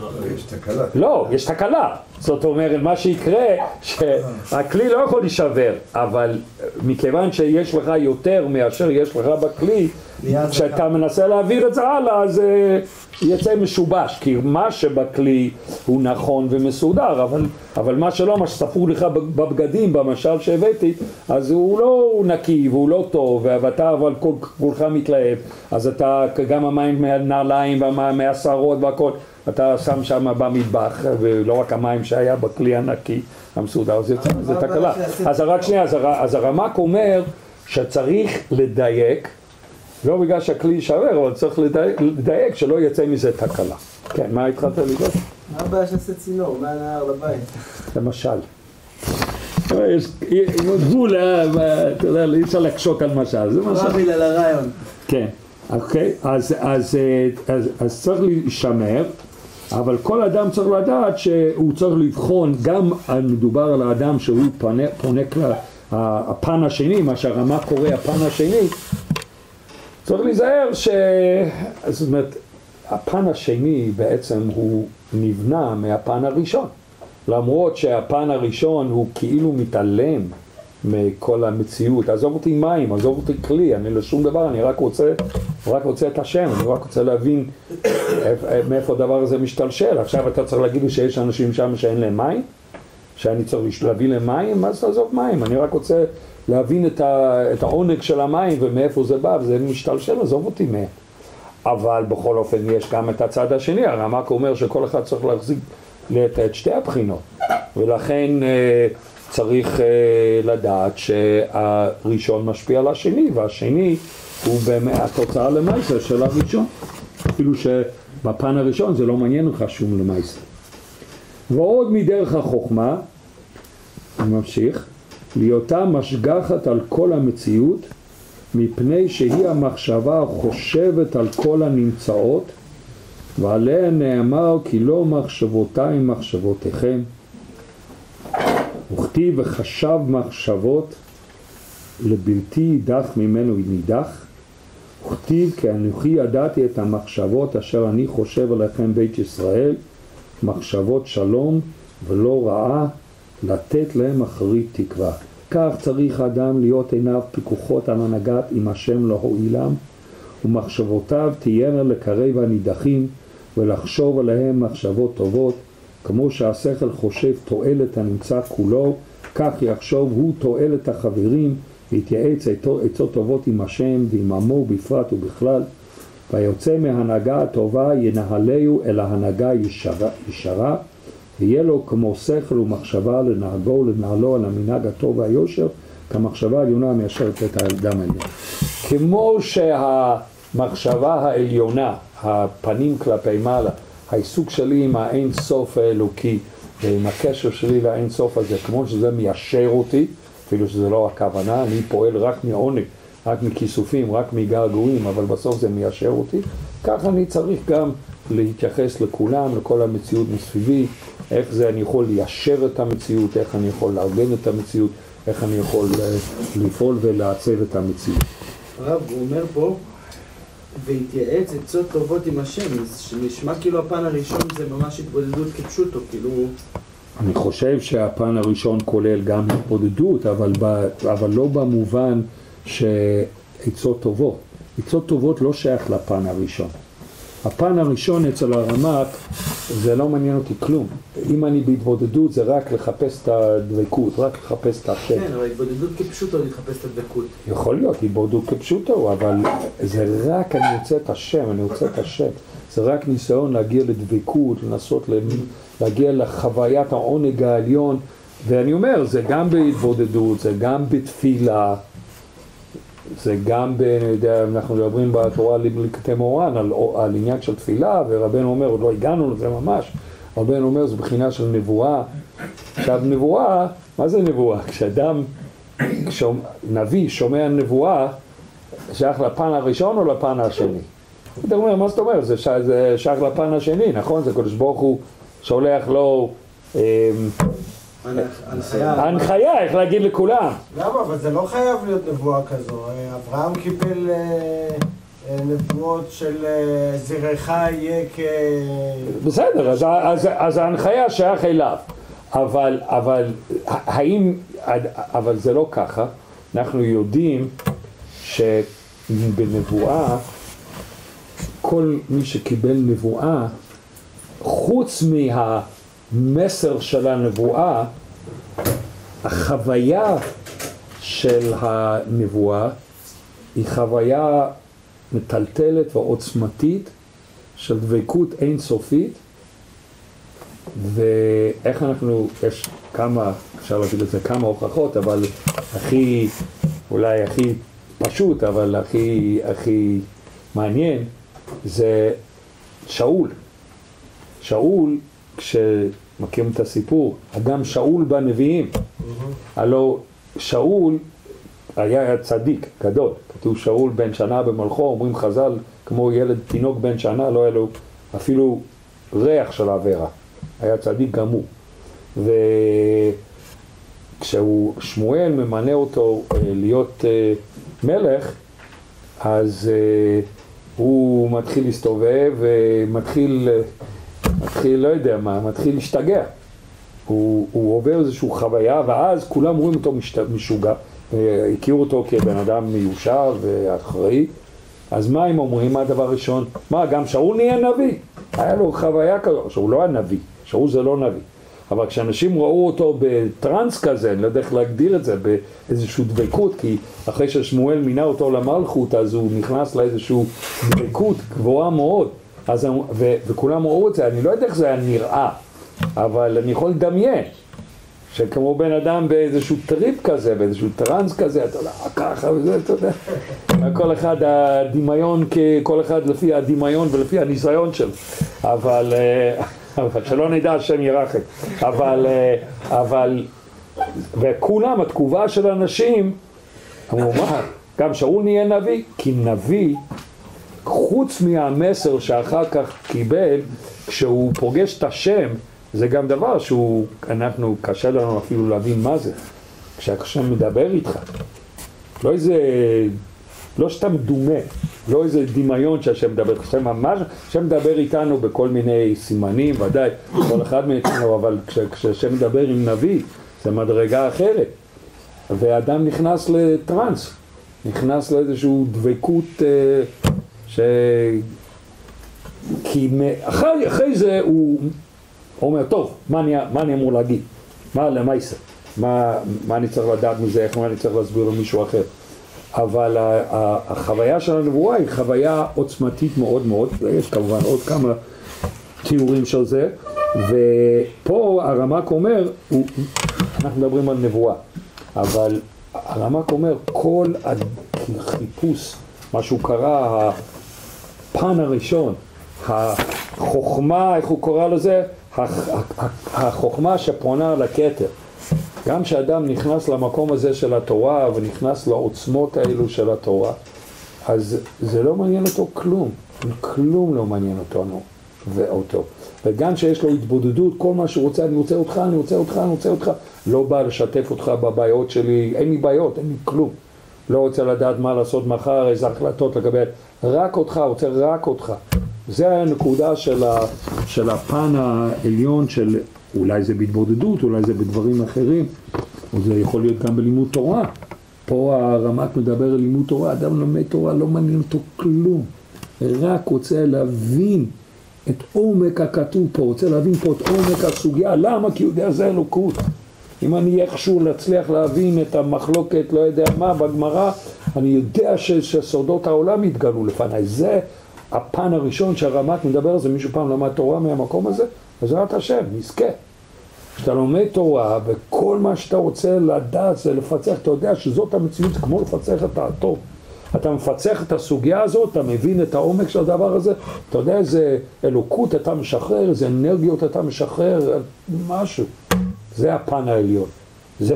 הוא. יש תקלה. לא, יש תקלה. זאת אומרת, מה שיקרה, שהכלי לא יכול להישבר, אבל מכיוון שיש לך יותר מאשר יש לך בכלי, כשאתה. מנסה להעביר את זה הלאה, אז אה, יצא משובש, כי מה שבכלי הוא נכון ומסודר, אבל, אבל מה שלא, מה שספרו לך בבגדים, במשל שהבאתי, אז הוא לא נקי והוא לא טוב, ואתה אבל כל- כולך מתלהב, אז אתה, גם המים מהנעליים והמהשערות והכל, אתה שם שם במטבח, ולא רק המים שהיה בכלי הנקי המסודר, אז מזה אבל תקלה. אז רק שנייה, אז אז הרמק אומר שצריך לדייק, לא בגלל שהכלי יישבר, אבל צריך לדייק, לדייק שלא יצא מזה תקלה. כן, מה התחלת לבדוק? מה הבעיה שעושה צינור מהנהר לבית? למשל. יש גבול, אה, מה, אתה יודע, אי אפשר להקשות על משל, זה משל. רבי על הרעיון. כן, אוקיי, אז, אז, אה, אז, אז צריך להישמר, אבל כל אדם צריך לדעת שהוא צריך לבחון, גם מדובר על האדם שהוא פונה, כלל, הפן השני, מה שהרמה קורא הפן השני, צריך להיזהר ש... זאת אומרת, הפן השני בעצם הוא נבנה מהפן הראשון. למרות שהפן הראשון הוא כאילו מתעלם מכל המציאות. עזוב אותי מים, עזוב אותי כלי, אני לא שום דבר, אני רק רוצה, רק רוצה את השם, אני רק רוצה להבין איפ- מאיפה הדבר הזה משתלשל. עכשיו אתה צריך להגיד לי שיש אנשים שם שאין להם מים? שאני צריך להביא להם מים? אז תעזוב מים, אני רק רוצה להבין את, ה, את העונג של המים ומאיפה זה בא, וזה משתלשל, עזוב אותי מהם. אבל בכל אופן יש גם את הצד השני, הרמק אומר שכל אחד צריך להחזיק את, את שתי הבחינות, ולכן אה, צריך אה, לדעת שהראשון משפיע על השני, והשני הוא באמת התוצאה למעשה של הראשון, אפילו שבפן הראשון זה לא מעניין אותך שום למעשה. ועוד מדרך החוכמה, אני ממשיך, להיותה משגחת על כל המציאות מפני שהיא המחשבה החושבת על כל הנמצאות ועליה נאמר כי לא מחשבותיי מחשבותיכם וכתיב וחשב מחשבות לבלתי יידח ממנו נידח. וכתיב כי אנוכי ידעתי את המחשבות אשר אני חושב עליכם בית ישראל מחשבות שלום ולא רעה לתת להם אחרית תקווה. כך צריך האדם להיות עיניו פיקוחות על הנהגת עם השם להועילם ומחשבותיו תהיינה לקרב הנידחים ולחשוב עליהם מחשבות טובות כמו שהשכל חושב תועלת הנמצא כולו כך יחשוב הוא תועלת החברים ויתייעץ עצות טובות עם השם ועם עמו בפרט ובכלל ויוצא מהנהגה הטובה ינהלהו אל ההנהגה ישרה, ישרה ויהיה לו כמו שכל ומחשבה לנהגו ולנהלו על המנהג הטוב והיושר כמחשבה העליונה המיישרת את האדם העליון. כמו שהמחשבה העליונה, הפנים כלפי מעלה, העיסוק שלי עם האין סוף האלוקי ועם הקשר שלי לאין סוף הזה, כמו שזה מיישר אותי, אפילו שזה לא הכוונה, אני פועל רק מעונג, רק מכיסופים, רק מגעגועים, אבל בסוף זה מיישר אותי, כך אני צריך גם להתייחס לכולם, לכל המציאות מסביבי, איך זה אני יכול ליישר את המציאות, איך אני יכול לארגן את המציאות, איך אני יכול אה, לפעול ולעצב את המציאות. הרב, הוא אומר פה, והתייעץ עצות טובות עם השם, שנשמע כאילו הפן הראשון זה ממש התבודדות כפשוטו, כאילו... אני חושב שהפן הראשון כולל גם התבודדות, אבל, ב, אבל לא במובן שעצות טובות. עצות טובות לא שייך לפן הראשון. הפן הראשון אצל הרמ"ק זה לא מעניין אותי כלום. אם אני בהתבודדות זה רק לחפש את הדבקות, רק לחפש את השם. כן, אבל התבודדות כפשוטו לחפש את הדבקות. יכול להיות התבודדות כפשוטו, אבל זה רק אני רוצה את השם, אני רוצה את השם. זה רק ניסיון להגיע לדבקות, לנסות להגיע לחוויית העונג העליון. ואני אומר, זה גם בהתבודדות, זה גם בתפילה. זה גם, ב, אנחנו מדברים בתורה לקטי מורן על, על עניין של תפילה, ורבנו אומר, עוד לא הגענו לזה ממש, רבנו אומר, זו בחינה של נבואה. עכשיו נבואה, מה זה נבואה? כשאדם, כשנביא שומע נבואה, שייך לפן הראשון או לפן השני? אתה אומר, מה זאת אומרת? זה, שייך לפן השני, נכון? זה קדוש ברוך הוא שולח לו... אמ, ההנחיה, איך להגיד לכולם. למה? אבל זה לא חייב להיות נבואה כזו. אברהם קיבל אה, אה, נבואות של אה, זרעך יהיה כ... בסדר, אז ההנחיה שייך אליו. אבל, אבל, האם, אבל זה לא ככה. אנחנו יודעים שבנבואה, כל מי שקיבל נבואה, חוץ מה... המסר של הנבואה, החוויה של הנבואה היא חוויה מטלטלת ועוצמתית של דבקות אינסופית ואיך אנחנו, יש כמה, אפשר להגיד את זה כמה הוכחות, אבל הכי, אולי הכי פשוט, אבל הכי, הכי מעניין, זה שאול. שאול כשמכירים את הסיפור, גם שאול בנביאים, הלו שאול היה צדיק גדול, כתוב שאול בן שנה במלכו, אומרים חז"ל, כמו ילד תינוק בן שנה, לא היה לו אפילו ריח של עבירה, היה צדיק גמור. וכשהוא, שמואל ממנה אותו אה, להיות אה, מלך, אז אה, הוא מתחיל להסתובב ומתחיל מתחיל, לא יודע מה, מתחיל להשתגע. הוא, הוא עובר איזושהי חוויה, ואז כולם רואים אותו משת, משוגע, הכירו אותו כבן אדם מיושר ואחראי. אז מה הם אומרים? מה הדבר הראשון? מה, גם שאול נהיה נביא? היה לו חוויה כזאת, שאול לא היה נביא, שאול זה לא נביא. אבל כשאנשים ראו אותו בטראנס כזה, אני לא יודע איך להגדיר את זה, באיזושהי דבקות, כי אחרי ששמואל מינה אותו למלכות, אז הוא נכנס לאיזושהי דבקות גבוהה מאוד. אז, ו, וכולם ראו את זה, אני לא יודע איך זה היה נראה, אבל אני יכול לדמיין, שכמו בן אדם באיזשהו trip כזה, באיזשהו טראנס כזה, אתה יודע, ככה וזה, אתה יודע, כל אחד הדמיון, כל אחד לפי הדמיון ולפי הניסיון שלו, אבל, אה, אבל שלא נדע השם ירחם, אבל, אה, אבל, וכולם, התגובה של אנשים, אמרו מה, גם שאול נהיה נביא, כי נביא חוץ מהמסר שאחר כך קיבל, כשהוא פוגש את השם, זה גם דבר שהוא, אנחנו, קשה לנו אפילו להבין מה זה. כשהשם מדבר איתך, לא איזה, לא סתם דומה, לא איזה דמיון שהשם מדבר, השם ממש, השם מדבר איתנו בכל מיני סימנים, ודאי, כל אחד מאיתנו, אבל כשהשם מדבר עם נביא, זה מדרגה אחרת. ואדם נכנס לטראנס, נכנס לאיזושהי דבקות אה, ש... כי אחרי, אחרי זה הוא אומר, טוב, מה אני, מה אני אמור להגיד? מה למעשה? מה, מה אני צריך לדעת מזה? איך אני צריך להסביר למישהו אחר? אבל החוויה של הנבואה היא חוויה עוצמתית מאוד מאוד, ויש כמובן עוד כמה תיאורים של זה, ופה הרמק אומר, הוא, אנחנו מדברים על נבואה, אבל הרמק אומר, כל החיפוש, מה שהוא קרא, הפן הראשון, החוכמה, איך הוא קורא לזה? החוכמה שפונה לכתר. גם כשאדם נכנס למקום הזה של התורה ונכנס לעוצמות האלו של התורה, אז זה לא מעניין אותו כלום, כלום לא מעניין אותנו ואותו. וגם כשיש לו התבודדות, כל מה שהוא רוצה, אני רוצה אותך, אני רוצה אותך, אני רוצה אותך, לא בא לשתף אותך בבעיות שלי, אין לי בעיות, אין לי כלום. לא רוצה לדעת מה לעשות מחר, איזה החלטות לקבל, רק אותך, רוצה רק אותך. זה הנקודה של, ה, של הפן העליון של, אולי זה בהתבודדות, אולי זה בדברים אחרים, או זה יכול להיות גם בלימוד תורה. פה הרמ"ט מדבר על לימוד תורה, אדם לומד תורה, לא מעניין אותו כלום. רק רוצה להבין את עומק הכתוב פה, רוצה להבין פה את עומק הסוגיה, למה? כי הוא יודע זה אלוקות. אם אני איכשהו להצליח להבין את המחלוקת, לא יודע מה, בגמרא, אני יודע שסודות העולם יתגלו לפניי. זה הפן הראשון שהרמ"ט מדבר על זה, מישהו פעם למד תורה מהמקום הזה? בעזרת השם, נזכה. כשאתה לומד תורה וכל מה שאתה רוצה לדעת זה לפצח, אתה יודע שזאת המציאות, זה כמו לפצח את האטום. אתה מפצח את הסוגיה הזאת, אתה מבין את העומק של הדבר הזה, אתה יודע איזה אלוקות אתה משחרר, איזה אנרגיות אתה משחרר, משהו. זה הפן העליון. זה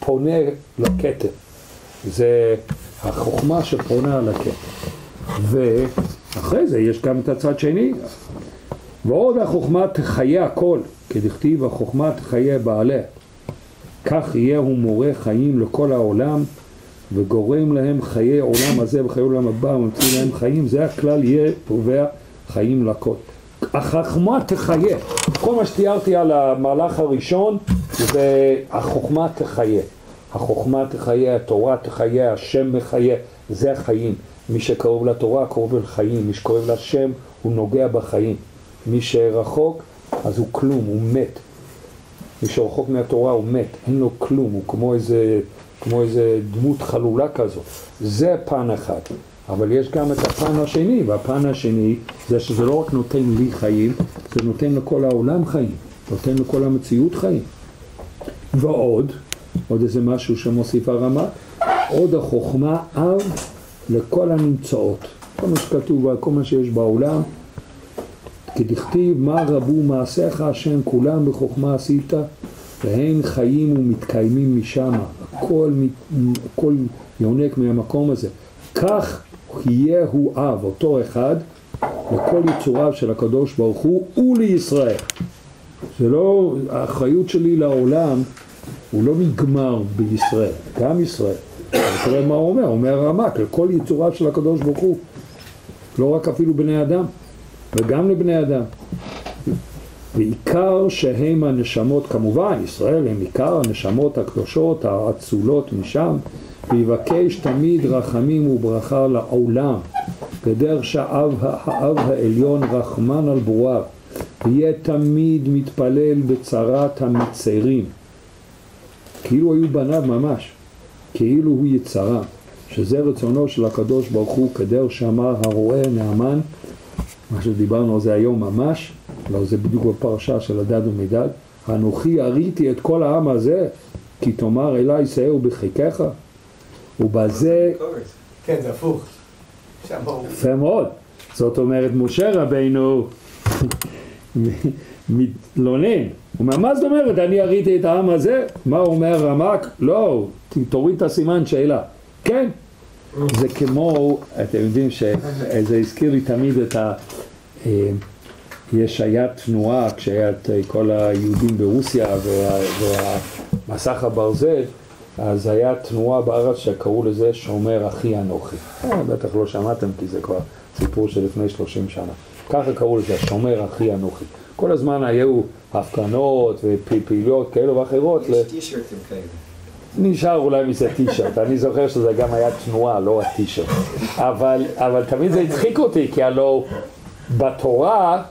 פונה לכתר. זה החוכמה שפונה לכתר. ואחרי זה יש גם את הצד שני. ועוד החוכמה תחיה הכל, כדכתיב החוכמה תחיה בעליה. כך יהיה הוא מורה חיים לכל העולם וגורם להם חיי עולם הזה וחיי עולם הבא וממציא להם חיים, זה הכלל יהיה קובע חיים לכל. החוכמה תחיה, כל מה שתיארתי על המהלך הראשון זה החוכמה תחיה. החוכמה תחיה, התורה תחיה, השם מחיה, זה החיים. מי שקרוב לתורה קרוב לחיים, מי שקרוב לשם הוא נוגע בחיים. מי שרחוק אז הוא כלום, הוא מת. מי שרחוק מהתורה הוא מת, אין לו כלום, הוא כמו איזה, כמו איזה דמות חלולה כזאת. זה פן אחד. אבל יש גם את הפן השני, והפן השני זה שזה לא רק נותן לי חיים, זה נותן לכל העולם חיים, נותן לכל המציאות חיים. ועוד, עוד איזה משהו שמוסיף הרמה, עוד החוכמה אב לכל הנמצאות. כל מה שכתוב, כל מה שיש בעולם, כדכתיב מה רבו מעשיך השם כולם בחוכמה עשית והם חיים ומתקיימים משם הכל, הכל יונק מהמקום הזה כך יהיה הוא אב אותו אחד לכל יצוריו של הקדוש ברוך הוא ולישראל זה לא, האחריות שלי לעולם הוא לא נגמר בישראל, גם ישראל. תראה מה הוא אומר, אומר רמק לכל יצוריו של הקדוש ברוך הוא לא רק אפילו בני אדם וגם לבני אדם. ועיקר שהם הנשמות, כמובן, ישראל הם עיקר הנשמות הקדושות, האצולות משם, ויבקש תמיד רחמים וברכה לעולם, בדרך שהאב האב העליון רחמן על ברואיו, ויהיה תמיד מתפלל בצרת המצרים, כאילו היו בניו ממש, כאילו הוא יצרה, שזה רצונו של הקדוש ברוך הוא, כדרך שאמר הרואה נאמן מה שדיברנו על זה היום ממש, לא זה בדיוק בפרשה של הדד ומידד, אנוכי הריתי את כל העם הזה, כי תאמר אליי שאהו בחיקך, ובזה... כן, זה הפוך. יפה מאוד. זאת אומרת, משה רבינו מתלונן. הוא אומר, מה זאת אומרת, אני הריתי את העם הזה? מה אומר רמק? לא, תוריד את הסימן שאלה. כן, זה כמו, אתם יודעים שזה הזכיר לי תמיד את ה... אה, יש, היה תנועה כשהיה את כל היהודים ברוסיה והמסך הברזל, אז היה תנועה בארץ שקראו לזה שומר אחי אנוכי. אה, בטח לא שמעתם כי זה כבר סיפור של לפני 30 שנה. ככה קראו לזה, שומר אחי אנוכי. כל הזמן היו הפגנות ופעילויות כאלו ואחרות. יש טישרטים כאלה. נשאר אולי מזה טישרט, אני זוכר שזה גם היה תנועה, לא הטישרט. אבל, אבל תמיד זה הצחיק אותי, כי הלוא בתורה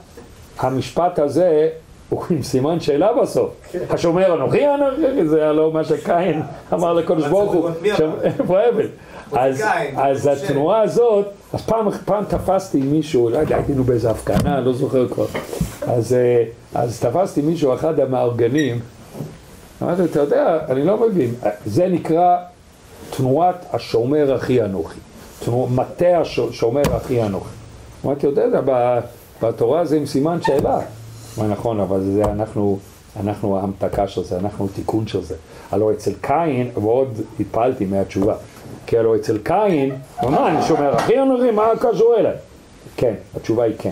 המשפט הזה הוא עם סימן שאלה בסוף. השומר אנוכי אנוכי, זה הלוא מה שקין אמר לקדוש ברוך הוא, איפה האבן? אז, התנועה הזאת, אז פעם, תפסתי מישהו, לא יודע, היינו באיזה הפגנה, לא זוכר כבר, אז, אז תפסתי מישהו, אחד המארגנים, אמרתי, אתה יודע, אני לא מבין, זה נקרא תנועת השומר הכי אנוכי, מטה השומר הכי אנוכי. אמרתי, אתה יודע, בתורה זה עם סימן שאלה. מה נכון, אבל זה אנחנו, אנחנו ההמתקה של זה, אנחנו תיקון של זה. הלוא אצל קין, ועוד התפעלתי מהתשובה, כי הלוא אצל קין, הוא אמר, אני שומר הכי אנוכי, מה קשור אליי? כן, התשובה היא כן.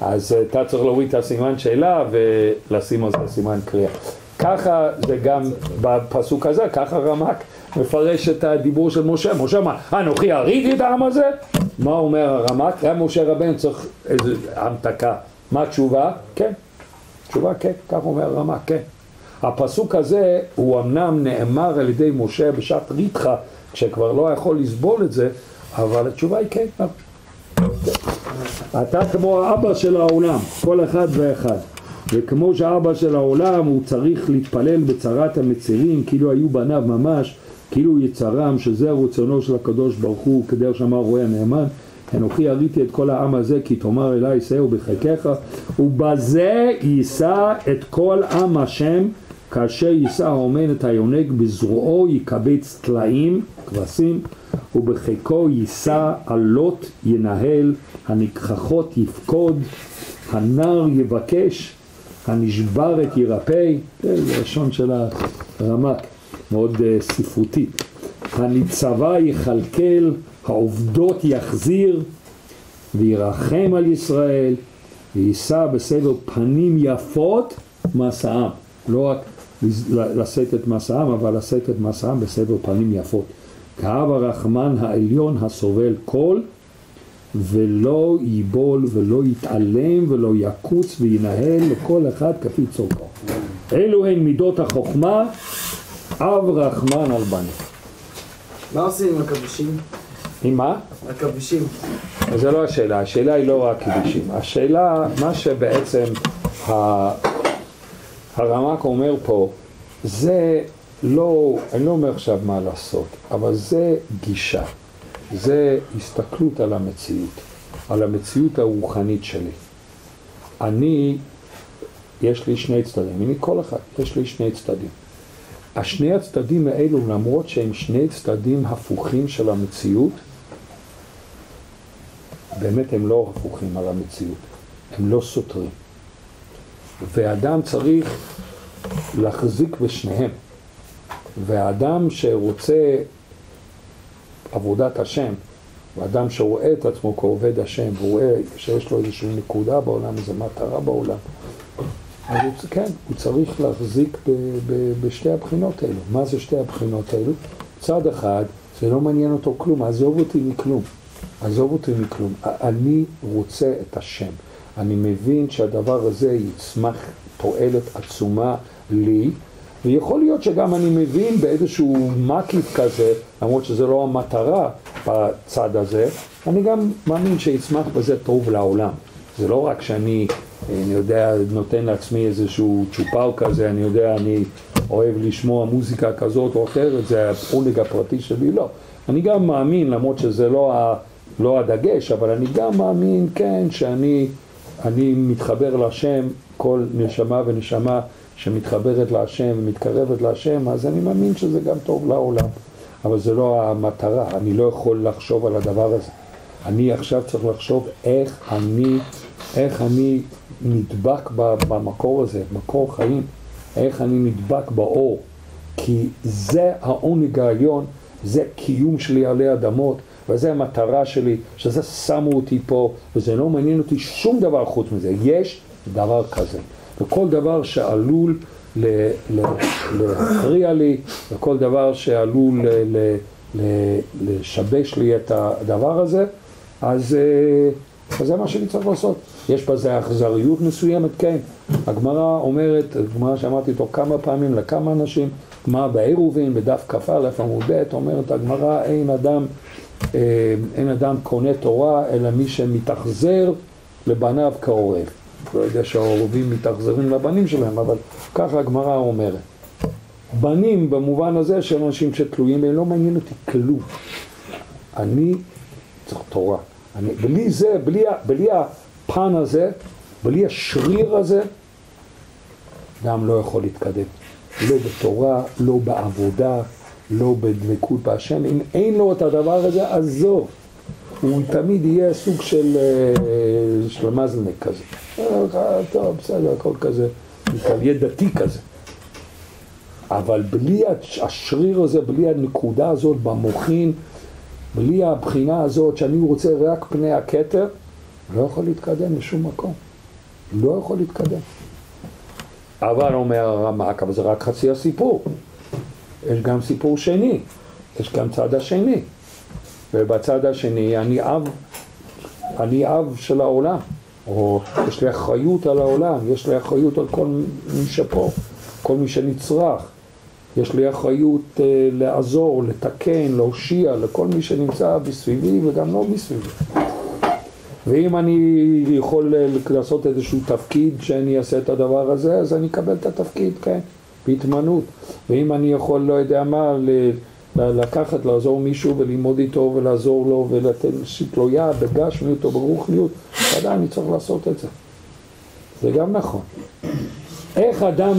אז אתה צריך להוריד את הסימן שאלה ולשים על זה סימן קריאה. ככה זה גם בפסוק הזה, ככה רמק, מפרש את הדיבור של משה. משה אמר, אנוכי הריתי את העם הזה? מה אומר הרמ"ק? היה משה רבנו צריך איזו המתקה. מה התשובה? כן. תשובה כן, כך אומר הרמ"ק, כן. הפסוק הזה הוא אמנם נאמר על ידי משה בשעת ריתחה, כשכבר לא יכול לסבול את זה, אבל התשובה היא כן. אתה כמו האבא של העולם, כל אחד ואחד. וכמו שהאבא של העולם הוא צריך להתפלל בצרת המצרים כאילו היו בניו ממש, כאילו יצרם, שזה רצונו של הקדוש ברוך הוא, כדרך שאמר רואה הנאמן, אנוכי הריתי את כל העם הזה כי תאמר אליי שאו בחלקך ובזה יישא את כל עם השם כאשר יישא האומן את היונק בזרועו יקבץ טלאים, כבשים ובחיקו יישא עלות ינהל הנגחכות יפקוד הנר יבקש הנשבר את ירפא. זה לשון של הרמק מאוד uh, ספרותי. הניצבה יכלכל העובדות יחזיר וירחם על ישראל ויישא בסבר פנים יפות מסעם לא רק לשאת את מסעם אבל לשאת את מסעם בסבר פנים יפות כאב הרחמן העליון הסובל כל ולא ייבול ולא יתעלם ולא יקוץ וינהל לכל אחד כפי צורכו. אלו הן מידות החוכמה, אב רחמן על בנים. מה עושים עם הכבישים? עם מה? הכבישים. זה לא השאלה, השאלה היא לא רק קידושים. השאלה, מה שבעצם ה... הרמ"ק אומר פה, זה לא, אני לא אומר עכשיו מה לעשות, אבל זה גישה. זה הסתכלות על המציאות, על המציאות הרוחנית שלי. אני, יש לי שני צדדים, אני כל אחד, יש לי שני צדדים. השני הצדדים האלו, למרות שהם שני צדדים הפוכים של המציאות, באמת הם לא הפוכים על המציאות, הם לא סותרים. ואדם צריך להחזיק בשניהם. והאדם שרוצה עבודת השם, ואדם שרואה את עצמו כעובד השם, והוא רואה שיש לו איזושהי נקודה בעולם, איזו מטרה בעולם, אז הוא, כן, הוא צריך להחזיק ב, ב, בשתי הבחינות האלו. מה זה שתי הבחינות האלו? צד אחד, זה לא מעניין אותו כלום, עזוב אותי מכלום. עזוב אותי מכלום. אני רוצה את השם. אני מבין שהדבר הזה יצמח תועלת עצומה לי, ויכול להיות שגם אני מבין באיזשהו מקיף כזה, למרות שזה לא המטרה בצד הזה, אני גם מאמין שיצמח בזה טוב לעולם. זה לא רק שאני, אני יודע, נותן לעצמי איזשהו צ'ופר כזה, אני יודע, אני אוהב לשמוע מוזיקה כזאת או אחרת, זה העונג הפרטי שלי, לא. אני גם מאמין, למרות שזה לא, ה, לא הדגש, אבל אני גם מאמין, כן, שאני אני מתחבר להשם, כל נשמה ונשמה שמתחברת להשם ומתקרבת להשם, אז אני מאמין שזה גם טוב לעולם. אבל זה לא המטרה, אני לא יכול לחשוב על הדבר הזה. אני עכשיו צריך לחשוב איך אני, איך אני נדבק במקור הזה, מקור חיים, איך אני נדבק באור. כי זה העונג העליון, זה קיום שלי עלי אדמות, וזה המטרה שלי, שזה שמו אותי פה, וזה לא מעניין אותי שום דבר חוץ מזה. יש דבר כזה. וכל דבר שעלול להכריע לי, וכל דבר שעלול לשבש לי את הדבר הזה, אז, אה, אז זה מה שאני צריך לעשות. יש בזה אכזריות מסוימת, כן. הגמרא אומרת, הגמרא שאמרתי אותו כמה פעמים לכמה אנשים, גמרא בעירובין, בדף כ"א עמוד ב', אומרת הגמרא, אין אדם, אין אדם קונה תורה, אלא מי שמתאכזר לבניו כעורב. לא יודע שהעורבים מתאכזרים לבנים שלהם, אבל ככה הגמרא אומרת. בנים במובן הזה של אנשים שתלויים בהם, לא מעניין אותי כלום. אני צריך תורה. אני, בלי זה, בלי, בלי הפן הזה, בלי השריר הזה, אדם לא יכול להתקדם. לא בתורה, לא בעבודה, לא בדבקות בהשם. אם אין לו את הדבר הזה, עזוב. הוא תמיד יהיה סוג של, אה, של מזלניק כזה. אה, טוב, בסדר, הכל כזה, יהיה דתי כזה. אבל בלי השריר הזה, בלי הנקודה הזאת במוחין, בלי הבחינה הזאת שאני רוצה רק פני הכתר, לא יכול להתקדם לשום מקום. לא יכול להתקדם. אבל אומר הרמ"ק, אבל זה רק חצי הסיפור. יש גם סיפור שני. יש גם צד השני, ובצד השני אני אב, אני אב של העולם, או יש לי אחריות על העולם, יש לי אחריות על כל מי שפה, כל מי שנצרך, יש לי אחריות אה, לעזור, לתקן, להושיע לכל מי שנמצא בסביבי וגם לא בסביבי. ואם אני יכול אה, לעשות איזשהו תפקיד שאני אעשה את הדבר הזה, אז אני אקבל את התפקיד, כן, בהתמנות. ואם אני יכול, לא יודע מה, לקחת, לעזור מישהו וללמוד איתו ולעזור לו ולתת לו יד בגשמיות או ברוחניות, ודאי אני צריך לעשות את זה. זה גם נכון. איך אדם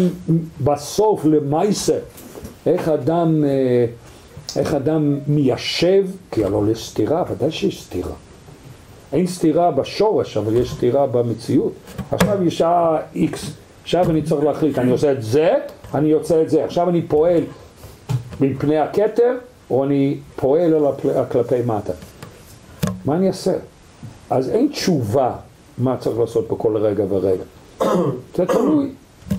בסוף למעשה, איך אדם, אה, איך אדם מיישב, כי הלא יש סתירה, ודאי שיש סתירה. אין סתירה בשורש, אבל יש סתירה במציאות. עכשיו יש שעה איקס, עכשיו אני צריך להחליט, אני עושה את זה, אני יוצא את זה. עכשיו אני פועל מפני הכתר, או אני פועל על. כלפי מטה. מה אני אעשה? אז אין תשובה מה צריך לעשות בכל רגע ורגע. זה תלוי.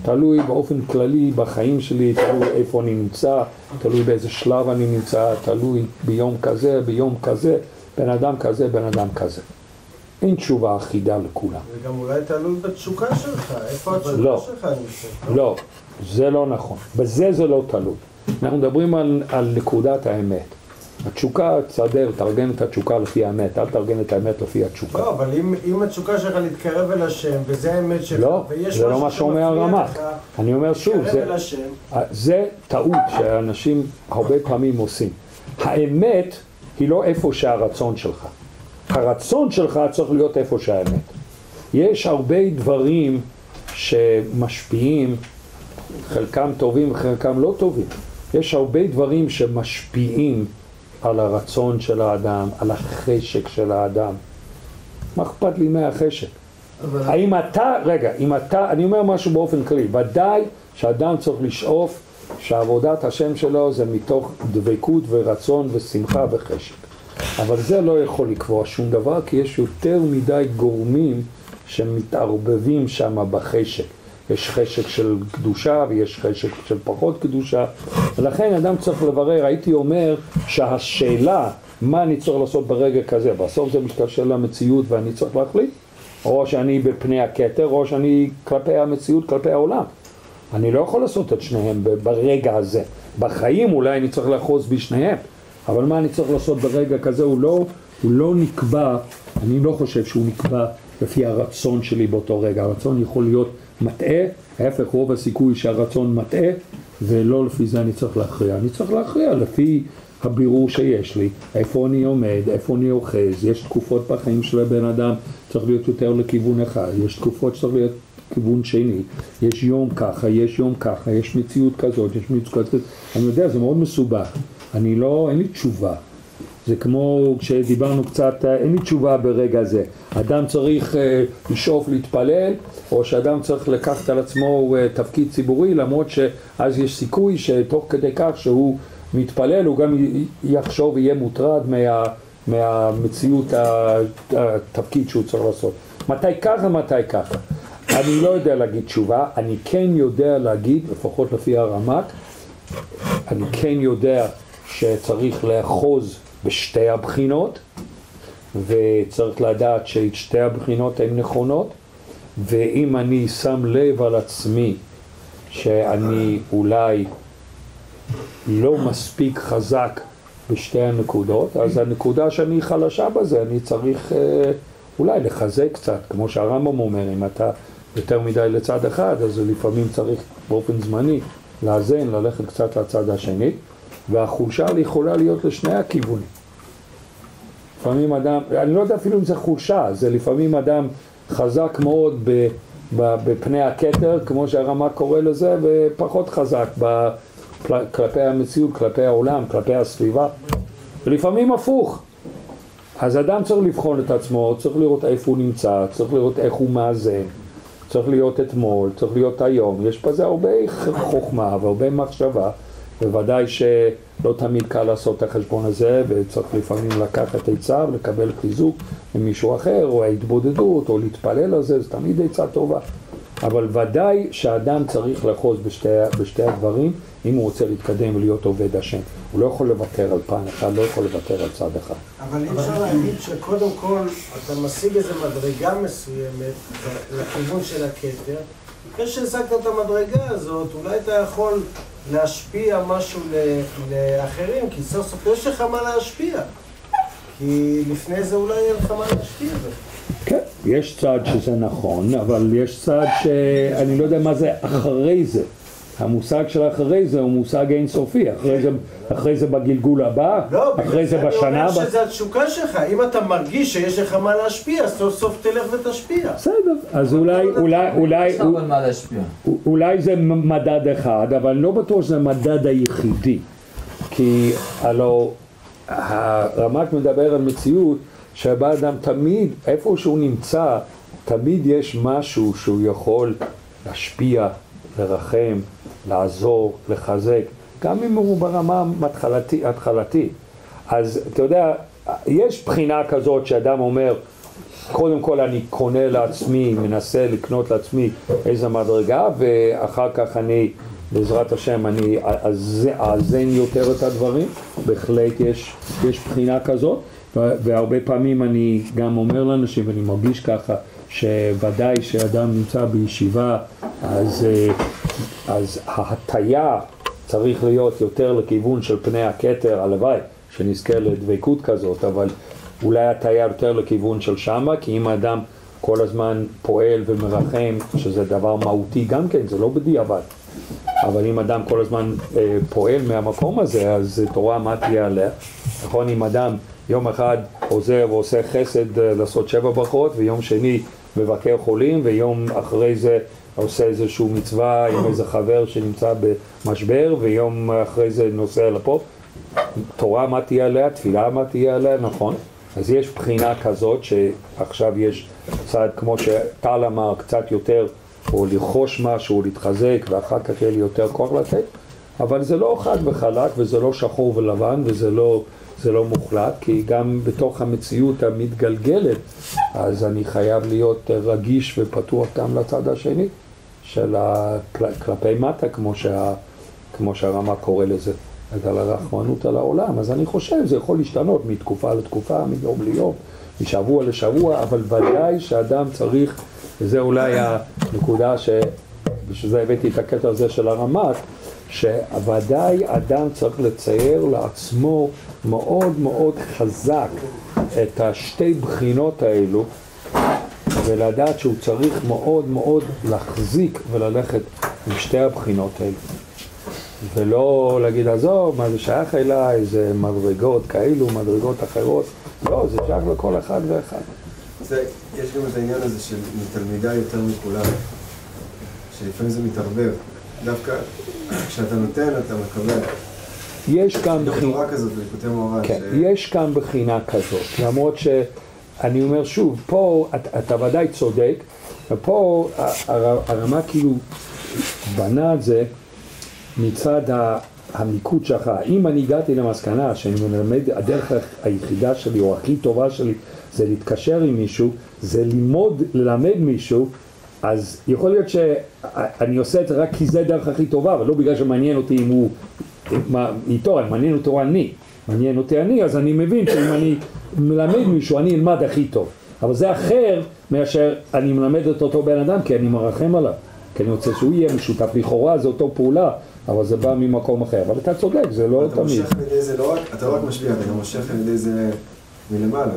תלוי באופן כללי בחיים שלי, תלוי איפה אני נמצא, תלוי באיזה שלב אני נמצא, תלוי ביום כזה, ביום כזה, בן אדם כזה, בן אדם כזה. אין תשובה אחידה לכולם. וגם אולי תלוי בתשוקה שלך, איפה התשוקה לא, שלך נמצאת? לא, זה לא נכון. בזה זה לא תלוי. אנחנו מדברים על, על נקודת האמת. התשוקה, תסדר, תארגן את התשוקה לפי האמת, אל תארגן את האמת לפי התשוקה. לא, אבל אם, אם התשוקה שלך להתקרב אל השם, וזה האמת שלך, לא, ויש זה לא מה שאומר הרמ"ח. אני אומר שוב, זה, זה טעות שאנשים הרבה פעמים עושים. האמת היא לא איפה שהרצון שלך. הרצון שלך צריך להיות איפה שהאמת. יש הרבה דברים שמשפיעים, חלקם טובים וחלקם לא טובים. יש הרבה דברים שמשפיעים על הרצון של האדם, על החשק של האדם. מה אכפת לי מהחשק? אבל האם אתה, רגע, אם אתה, אני אומר משהו באופן כללי, ודאי שאדם צריך לשאוף שעבודת השם שלו זה מתוך דבקות ורצון ושמחה וחשק. אבל זה לא יכול לקבוע שום דבר, כי יש יותר מדי גורמים שמתערבבים שם בחשק. יש חשק של קדושה ויש חשק של פחות קדושה, ולכן אדם צריך לברר, הייתי אומר שהשאלה מה אני צריך לעשות ברגע כזה, בסוף זה מתקשר למציאות ואני צריך להחליט, או שאני בפני הכתר, או שאני כלפי המציאות, כלפי העולם. אני לא יכול לעשות את שניהם ברגע הזה. בחיים אולי אני צריך לאחוז בשניהם, אבל מה אני צריך לעשות ברגע כזה הוא לא, הוא לא נקבע, אני לא חושב שהוא נקבע לפי הרצון שלי באותו רגע. הרצון יכול להיות מטעה, ההפך רוב הסיכוי שהרצון מטעה, ולא לפי זה אני צריך להכריע. אני צריך להכריע לפי הבירור שיש לי, איפה אני עומד, איפה אני אוחז, יש תקופות בחיים של הבן אדם, צריך להיות יותר לכיוון אחד, יש תקופות שצריך להיות כיוון שני, יש יום ככה, יש יום ככה, יש מציאות כזאת, יש מציאות כזאת, אני יודע, זה מאוד מסובך, אני לא, אין לי תשובה. זה כמו כשדיברנו קצת, אה, אין לי תשובה ברגע זה. אדם צריך אה, לשאוף להתפלל, או שאדם צריך לקחת על עצמו אה, תפקיד ציבורי, למרות שאז יש סיכוי שתוך כדי כך שהוא מתפלל, הוא גם יחשוב ויהיה מוטרד מה, מהמציאות התפקיד שהוא צריך לעשות. מתי ככה, מתי ככה. אני לא יודע להגיד תשובה, אני כן יודע להגיד, לפחות לפי הרמ"ק, אני כן יודע שצריך לאחוז בשתי הבחינות וצריך לדעת ששתי הבחינות הן נכונות ואם אני שם לב על עצמי שאני אולי לא מספיק חזק בשתי הנקודות, אז הנקודה שאני חלשה בזה, אני צריך אה, אולי לחזק קצת, כמו שהרמב"ם אומר, אם אתה יותר מדי לצד אחד, אז לפעמים צריך באופן זמני לאזן, ללכת קצת לצד השני, והחולשה יכולה להיות לשני הכיוונים. לפעמים אדם, אני לא יודע אפילו אם זה חולשה, זה לפעמים אדם חזק מאוד ב, ב, בפני הכתר, כמו שהרמ"א קורא לזה, ופחות חזק ב, כלפי המציאות, כלפי העולם, כלפי הסביבה, ולפעמים הפוך. אז אדם צריך לבחון את עצמו, צריך לראות איפה הוא נמצא, צריך לראות איך הוא מאזן, צריך להיות אתמול, צריך להיות היום, יש בזה הרבה חוכמה והרבה מחשבה, בוודאי שלא תמיד קל לעשות את החשבון הזה, וצריך לפעמים לקחת עצה ולקבל חיזוק ממישהו אחר, או ההתבודדות, או להתפלל על זה, זה תמיד עצה טובה. אבל ודאי שהאדם צריך לאחוז בשתי, בשתי הדברים אם הוא רוצה להתקדם ולהיות עובד השם. הוא לא יכול לוותר על פן אחד, לא יכול לוותר על צד אחד. אבל אי אפשר להגיד שקודם כל אתה משיג איזו מדרגה מסוימת לכיוון של הכתר. אחרי שהשגת את המדרגה הזאת, אולי אתה יכול להשפיע משהו לאחרים, כי סוף סוף יש לך מה להשפיע. כי לפני זה אולי יהיה לך מה להשפיע. כן, יש צד שזה נכון, אבל יש צד שאני לא יודע מה זה אחרי זה. המושג של אחרי זה הוא מושג אינסופי, אחרי זה, אחרי זה בגלגול הבא, לא, בגלל אחרי זה אני בשנה אומר הבאה. שזה התשוקה שלך. אם אתה מרגיש שיש לך מה להשפיע, סוף סוף תלך ותשפיע. בסדר, אז אולי, אולי, אולי, יש לך אבל מה להשפיע. אולי זה מדד אחד, אבל אני לא בטוח שזה המדד היחידי. כי הלו הרמ"ט מדבר על מציאות שהבן אדם תמיד, איפה שהוא נמצא, תמיד יש משהו שהוא יכול להשפיע, לרחם, לעזור, לחזק, גם אם הוא ברמה התחלתי, התחלתית. אז אתה יודע, יש בחינה כזאת שאדם אומר, קודם כל אני קונה לעצמי, מנסה לקנות לעצמי איזה מדרגה, ואחר כך אני, בעזרת השם, אני אאזן יותר את הדברים, בהחלט יש, יש בחינה כזאת, והרבה פעמים אני גם אומר לאנשים, ואני מרגיש ככה, שוודאי שאדם נמצא בישיבה, אז, אה, אז ההטייה צריך להיות יותר לכיוון של פני הכתר, הלוואי, שנזכה לדבקות כזאת, אבל אולי הטיה יותר לכיוון של שמה, כי אם האדם כל הזמן פועל ומרחם, שזה דבר מהותי גם כן, זה לא בדיעבד. אבל אם אדם כל הזמן אה, פועל מהמקום הזה, אז תורה מה תהיה עליה? נכון, אם אדם יום אחד עוזר ועושה חסד אה, לעשות שבע ברכות, ויום שני מבקר חולים, ויום אחרי זה עושה איזושהי מצווה עם איזה חבר שנמצא במשבר, ויום אחרי זה נוסע לפה, תורה מה תהיה עליה, תפילה מה תהיה עליה, נכון. אז יש בחינה כזאת שעכשיו יש צד, כמו שטל אמר, קצת יותר, או לרכוש משהו, להתחזק, ואחר כך יהיה לי יותר כוח לתת, אבל זה לא חד וחלק, וזה לא שחור ולבן, וזה לא, לא מוחלט, כי גם בתוך המציאות המתגלגלת, אז אני חייב להיות רגיש ופתוח גם לצד השני, של ה... כלפי מטה, כמו, שה... כמו שהרמה קורא לזה. על הרחמנות על העולם, אז אני חושב, זה יכול להשתנות מתקופה לתקופה, מיום ליום, משבוע לשבוע, אבל ודאי שאדם צריך, וזה אולי הנקודה שבשביל זה הבאתי את הקטע הזה של הרמ"ט, שוודאי אדם צריך לצייר לעצמו מאוד מאוד חזק את השתי בחינות האלו, ולדעת שהוא צריך מאוד מאוד להחזיק וללכת עם שתי הבחינות האלו. ולא להגיד, עזוב, מה זה שייך אליי, זה מדרגות כאלו, מדרגות אחרות. לא, זה שייך לכל אחד ואחד. זה, יש גם את העניין הזה של מתלמידה יותר מכולם, שלפעמים זה מתערבב. דווקא כשאתה נותן, אתה מקבל. יש כאן בחינה, כזאת בליקוטי מוהר"ן. כן, ש- יש כאן בחינה כזאת, למרות שאני אומר שוב, פה אתה, אתה ודאי צודק, ופה הר- הרמה כאילו בנה את זה מצד המיקוד שלך. אם אני הגעתי למסקנה שאני מלמד, הדרך היחידה שלי או הכי טובה שלי זה להתקשר עם מישהו, זה ללמוד ללמד מישהו, אז יכול להיות שאני עושה את זה רק כי זה הדרך הכי טובה, אבל לא בגלל שמעניין אותי אם הוא מה, איתו, מעניין אותו אני, מעניין אותי אני, אז אני מבין שאם אני מלמד מישהו, אני אלמד הכי טוב. אבל זה אחר מאשר אני מלמד את אותו בן אדם כי אני מרחם עליו, כי אני רוצה שהוא יהיה משותף. לכאורה זה אותו פעולה, אבל זה בא ממקום אחר. אבל אתה צודק, זה לא אתה תמיד. מושך על ידי זה לא רק, אתה לא רק משפיע, אתה גם מושך על ידי זה מלמעלה.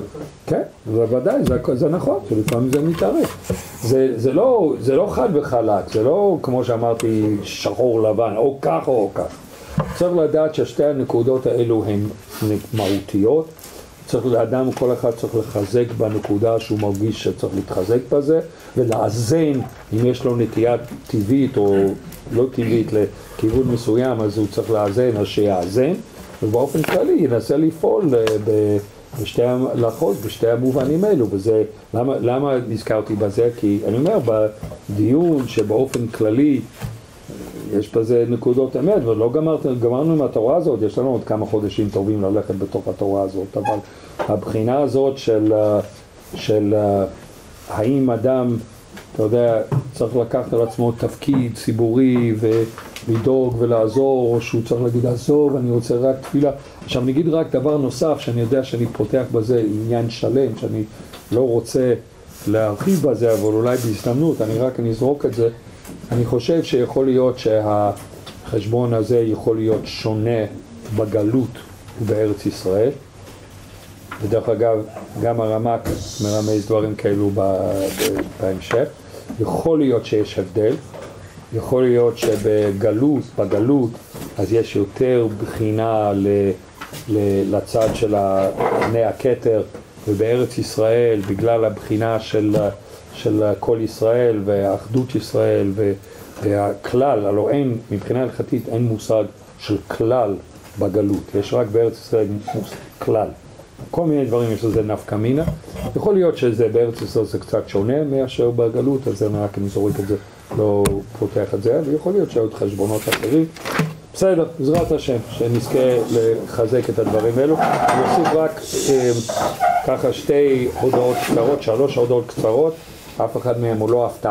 כן, זה ודאי, זה, זה נכון, שלפעמים זה מתערב. זה, זה, לא, זה לא חד וחלק, זה לא כמו שאמרתי שחור לבן, או כך או כך. צריך לדעת ששתי הנקודות האלו הן מהותיות. צריך לאדם, כל אחד צריך לחזק בנקודה שהוא מרגיש שצריך להתחזק בזה, ולאזן, אם יש לו נטייה טבעית או לא טבעית לכיוון מסוים, אז הוא צריך לאזן, אז שיאזן, ובאופן כללי ינסה לפעול ב... בשתי, ה- לאחוז בשתי המובנים האלו, וזה, למה, למה נזכרתי בזה? כי אני אומר, בדיון שבאופן כללי יש בזה נקודות אמת, ולא גמרת, גמרנו עם התורה הזאת, יש לנו עוד כמה חודשים טובים ללכת בתוך התורה הזאת, אבל הבחינה הזאת של, אה, של אה, האם אדם אתה יודע, צריך לקחת על עצמו תפקיד ציבורי ולדאוג ולעזור, או שהוא צריך להגיד, עזוב, אני רוצה רק תפילה. עכשיו נגיד רק דבר נוסף, שאני יודע שאני פותח בזה עניין שלם, שאני לא רוצה להרחיב בזה, אבל אולי בהזדמנות, אני רק אני אזרוק את זה. אני חושב שיכול להיות שהחשבון הזה יכול להיות שונה בגלות ובארץ ישראל. ודרך אגב, גם הרמ"ק מרמז דברים כאלו בהמשך. יכול להיות שיש הבדל, יכול להיות שבגלות, בגלות, אז יש יותר בחינה ל, ל, לצד של פני הכתר, ובארץ ישראל, בגלל הבחינה של, של כל ישראל ואחדות ישראל והכלל, הלוא אין, מבחינה הלכתית אין מושג של כלל בגלות, יש רק בארץ ישראל כלל. כל מיני דברים יש לזה נפקא מינה. יכול להיות שזה בארץ ישראל זה קצת שונה מאשר בגלות, אז אני רק אני זורק את זה, לא פותח את זה, ויכול להיות שעוד חשבונות אחרים. בסדר, בעזרת השם, שנזכה לחזק את הדברים האלו. אני אוסיף רק אה, ככה שתי הודעות קצרות, שלוש הודעות קצרות, אף אחד מהם הוא לא הפתעה.